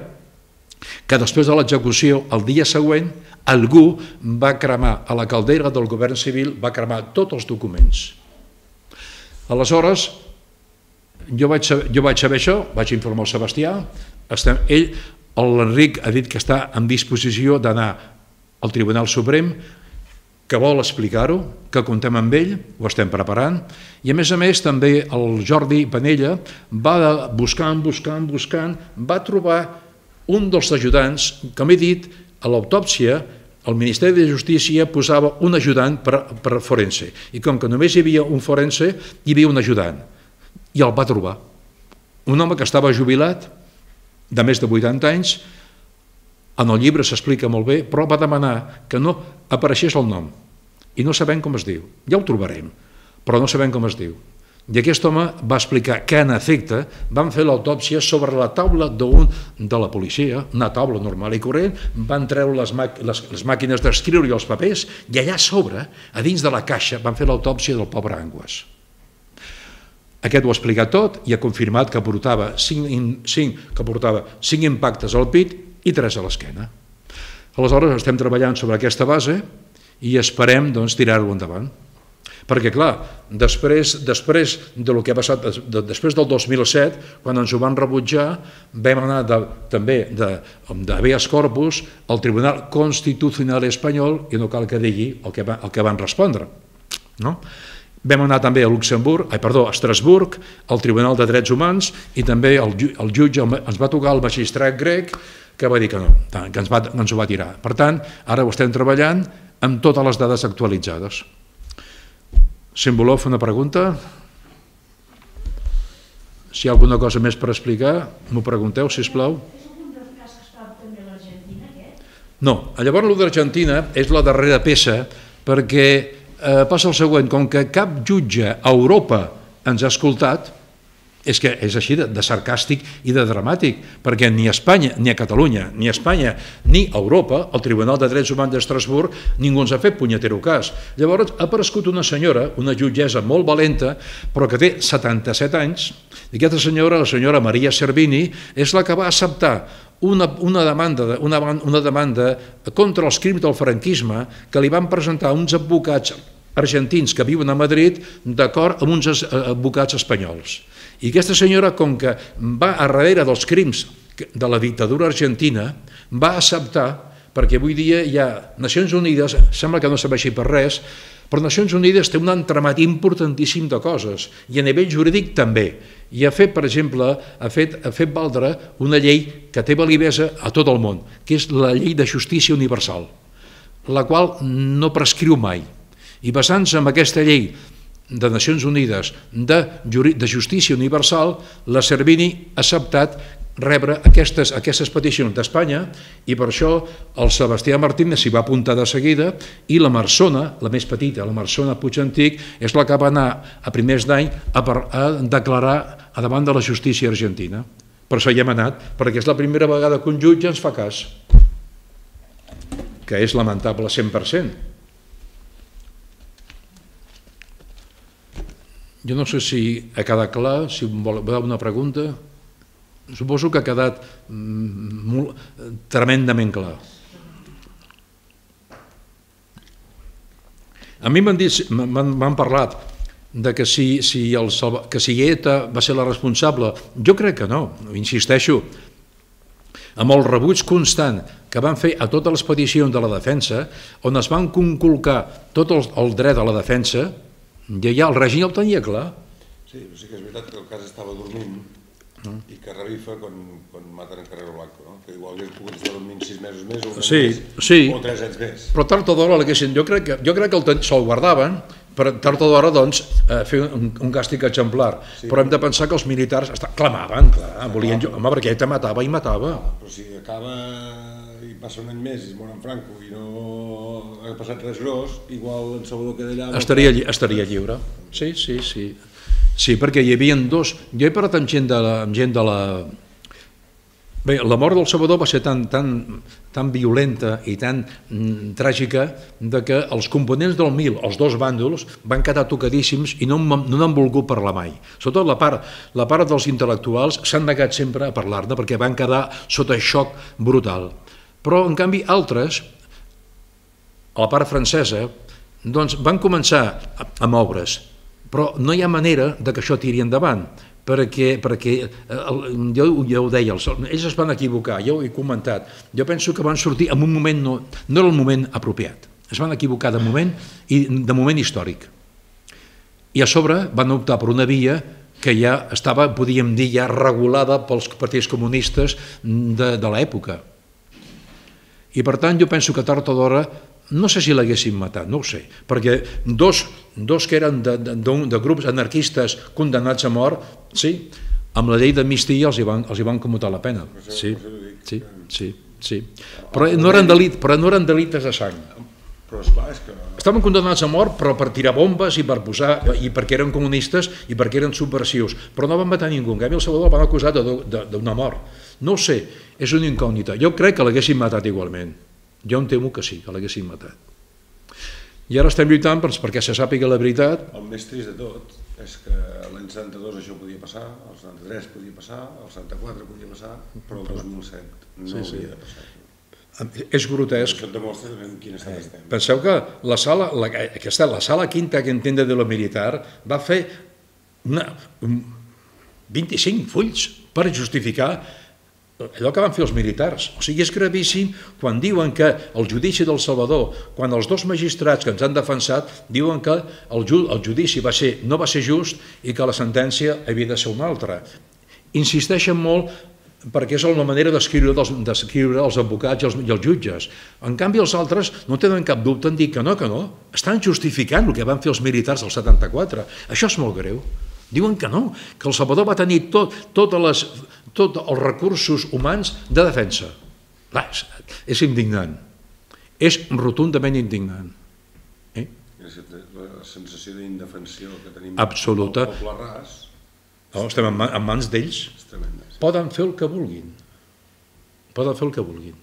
que després de l'execució, el dia següent, algú va cremar a la caldera del govern civil, va cremar tots els documents Aleshores, jo vaig, saber, jo vaig saber això, vaig informar el Sebastià, estem, ell, l'Enric ha dit que està en disposició d'anar al Tribunal Suprem, que vol explicar-ho, que contem amb ell, ho estem preparant, i a més a més també el Jordi Panella va buscant, buscant, buscant, va trobar un dels ajudants, que m'he dit, a l'autòpsia el Ministeri de Justícia posava un ajudant per, per forense, i com que només hi havia un forense, hi havia un ajudant, i el va trobar. Un home que estava jubilat, de més de 80 anys, en el llibre s'explica molt bé, però va demanar que no apareixés el nom, i no sabem com es diu. Ja ho trobarem, però no sabem com es diu. I aquest home va explicar que, en efecte, van fer l'autòpsia sobre la taula d'un de la policia, una taula normal i corrent, van treure les, les, les màquines d'escriure i els papers, i allà a sobre, a dins de la caixa, van fer l'autòpsia del pobre Anguas. Aquest ho ha explicat tot i ha confirmat que portava 5, 5, que portava 5 impactes al pit i 3 a l'esquena. Aleshores estem treballant sobre aquesta base i esperem doncs, tirar-ho endavant. Perquè, clar, després, després de lo que ha passat, de, després del 2007, quan ens ho van rebutjar, vam anar de, també de, de corpus al Tribunal Constitucional Espanyol i no cal que digui el que, va, el que van respondre. No? Vam anar també a Luxemburg, ai, perdó, a Estrasburg, al Tribunal de Drets Humans, i també el, el jutge ens va tocar el magistrat grec que va dir que no, que ens, va, ens ho va tirar. Per tant, ara ho estem treballant amb totes les dades actualitzades. Si em voleu fer una pregunta, si hi ha alguna cosa més per explicar, m'ho pregunteu, si us plau. No, llavors el d'Argentina és la darrera peça perquè eh, passa el següent, com que cap jutge a Europa ens ha escoltat, és que és així de, de sarcàstic i de dramàtic, perquè ni a Espanya, ni a Catalunya, ni a Espanya, ni a Europa, el Tribunal de Drets Humans d'Estrasburg, ningú ens ha fet punyetero cas. Llavors ha aparegut una senyora, una jutgessa molt valenta, però que té 77 anys, i aquesta senyora, la senyora Maria Servini, és la que va acceptar una, una, demanda, una, una demanda contra els crims del franquisme que li van presentar uns advocats argentins que viuen a Madrid d'acord amb uns advocats espanyols. I aquesta senyora, com que va a darrere dels crims de la dictadura argentina, va acceptar, perquè avui dia hi ha Nacions Unides, sembla que no serveixi per res, però Nacions Unides té un entramat importantíssim de coses, i a nivell jurídic també. I ha fet, per exemple, ha fet, ha fet valdre una llei que té validesa a tot el món, que és la llei de justícia universal, la qual no prescriu mai. I basant-se en aquesta llei de Nacions Unides de, de Justícia Universal, la Servini ha acceptat rebre aquestes, aquestes peticions d'Espanya i per això el Sebastià Martínez s'hi va apuntar de seguida i la Marsona, la més petita, la Marsona Puigantic, és la que va anar a primers d'any a, a declarar a davant de la justícia argentina. Per això hi hem anat, perquè és la primera vegada que un jutge ens fa cas, que és lamentable 100%. Jo no sé si ha quedat clar, si em vol una pregunta. Suposo que ha quedat mm, molt, tremendament clar. A mi m'han dit, m'han parlat de que si, si, el, que si ETA va ser la responsable. Jo crec que no, insisteixo, amb el rebuig constant que van fer a totes les peticions de la defensa, on es van conculcar tot el, el dret a la defensa, ja, ja el règim el tenia clar. Sí, però sí que és veritat que el cas estava dormint mm. i que revifa quan, quan maten en Carrero Blanco, no? que igual hauria pogut estar dormint sis mesos més o, sí, més, sí. o tres anys més. Però tard o d'hora l'haguessin... Jo crec que, jo crec que se'l guardaven per tard o d'hora doncs, eh, fer un, un càstig exemplar. Sí. Però hem de pensar que els militars està, clamaven, clar, volien... Home, perquè ell te matava i matava. Ah, però si acaba passa un any més i es mor en Franco i no ha passat res gros, igual en Salvador queda allà... Estaria, lli estaria lliure. Sí, sí, sí. Sí, perquè hi havia dos... Jo he parlat amb gent de la... Amb gent de la... Bé, la mort del Salvador va ser tan, tan, tan violenta i tan mm, tràgica de que els components del mil, els dos bàndols, van quedar tocadíssims i no, no n'han volgut parlar mai. Sobretot la part, la part dels intel·lectuals s'han negat sempre a parlar-ne perquè van quedar sota xoc brutal. Però, en canvi, altres, a la part francesa, doncs van començar a moure's, però no hi ha manera de que això tiri endavant, perquè, perquè eh, jo ja ho deia, ells es van equivocar, ja ho he comentat, jo penso que van sortir en un moment, no, no era el moment apropiat, es van equivocar de moment i de moment històric. I a sobre van optar per una via que ja estava, podíem dir, ja regulada pels partits comunistes de, de l'època, i per tant jo penso que tard o d'hora, no sé si l'haguessin matat, no ho sé, perquè dos, dos que eren de, de, de grups anarquistes condemnats a mort, sí, amb la llei d'amnistia els, hi van, els hi van commutar la pena. Sí, sí, sí, sí. Però no eren, delit, però no eren delites de sang. Però esclar, és que... Estaven condemnats a mort però per tirar bombes i per posar i perquè eren comunistes i perquè eren subversius, però no van matar ningú. En canvi, el Salvador el van acusar d'una mort. No ho sé, és una incògnita. Jo crec que l'haguessin matat igualment. Jo em temo que sí, que l'haguessin matat. I ara estem lluitant perquè se sàpiga la veritat. El més trist de tot és que l'any 72 això podia passar, el 73 podia passar, el 74 podia passar, però el 2007 no sí, sí. havia de passar. És grotesc. Això et demostra en quin estat eh, estem. Penseu que la sala, la, aquesta, la sala quinta que entende de lo militar va fer una, 25 fulls per justificar allò que van fer els militars. O sigui, és gravíssim quan diuen que el judici del Salvador, quan els dos magistrats que ens han defensat diuen que el, ju el judici va ser, no va ser just i que la sentència havia de ser una altra. Insisteixen molt perquè és una manera d'escriure dels, els advocats i els, i els jutges. En canvi, els altres no tenen cap dubte en dir que no, que no. Estan justificant el que van fer els militars del 74. Això és molt greu. Diuen que no, que el Salvador va tenir tot, totes les, tots els recursos humans de defensa. Va, és, és indignant. És rotundament indignant. Eh? La sensació d'indefensió que tenim Absoluta. al poble ras... No, estem en, en mans d'ells. Poden fer el que vulguin. Poden fer el que vulguin.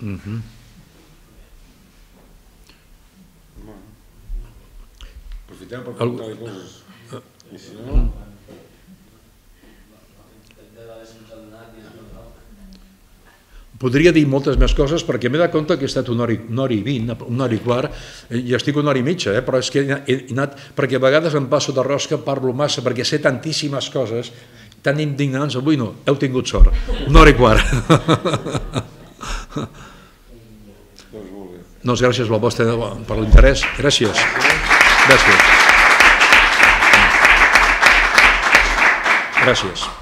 Mm Aprofitem per preguntar-li coses. I si no... Podria dir moltes més coses perquè m'he de compte que he estat una hora, una hora i vint, una hora i quart, i estic una hora i mitja, eh? però és que he anat, perquè a vegades em passo de rosca, parlo massa, perquè sé tantíssimes coses, tan indignants, avui no, heu tingut sort, una hora i quart. Doncs gràcies per, vostre, per l'interès, gràcies. Gràcies. Gràcies.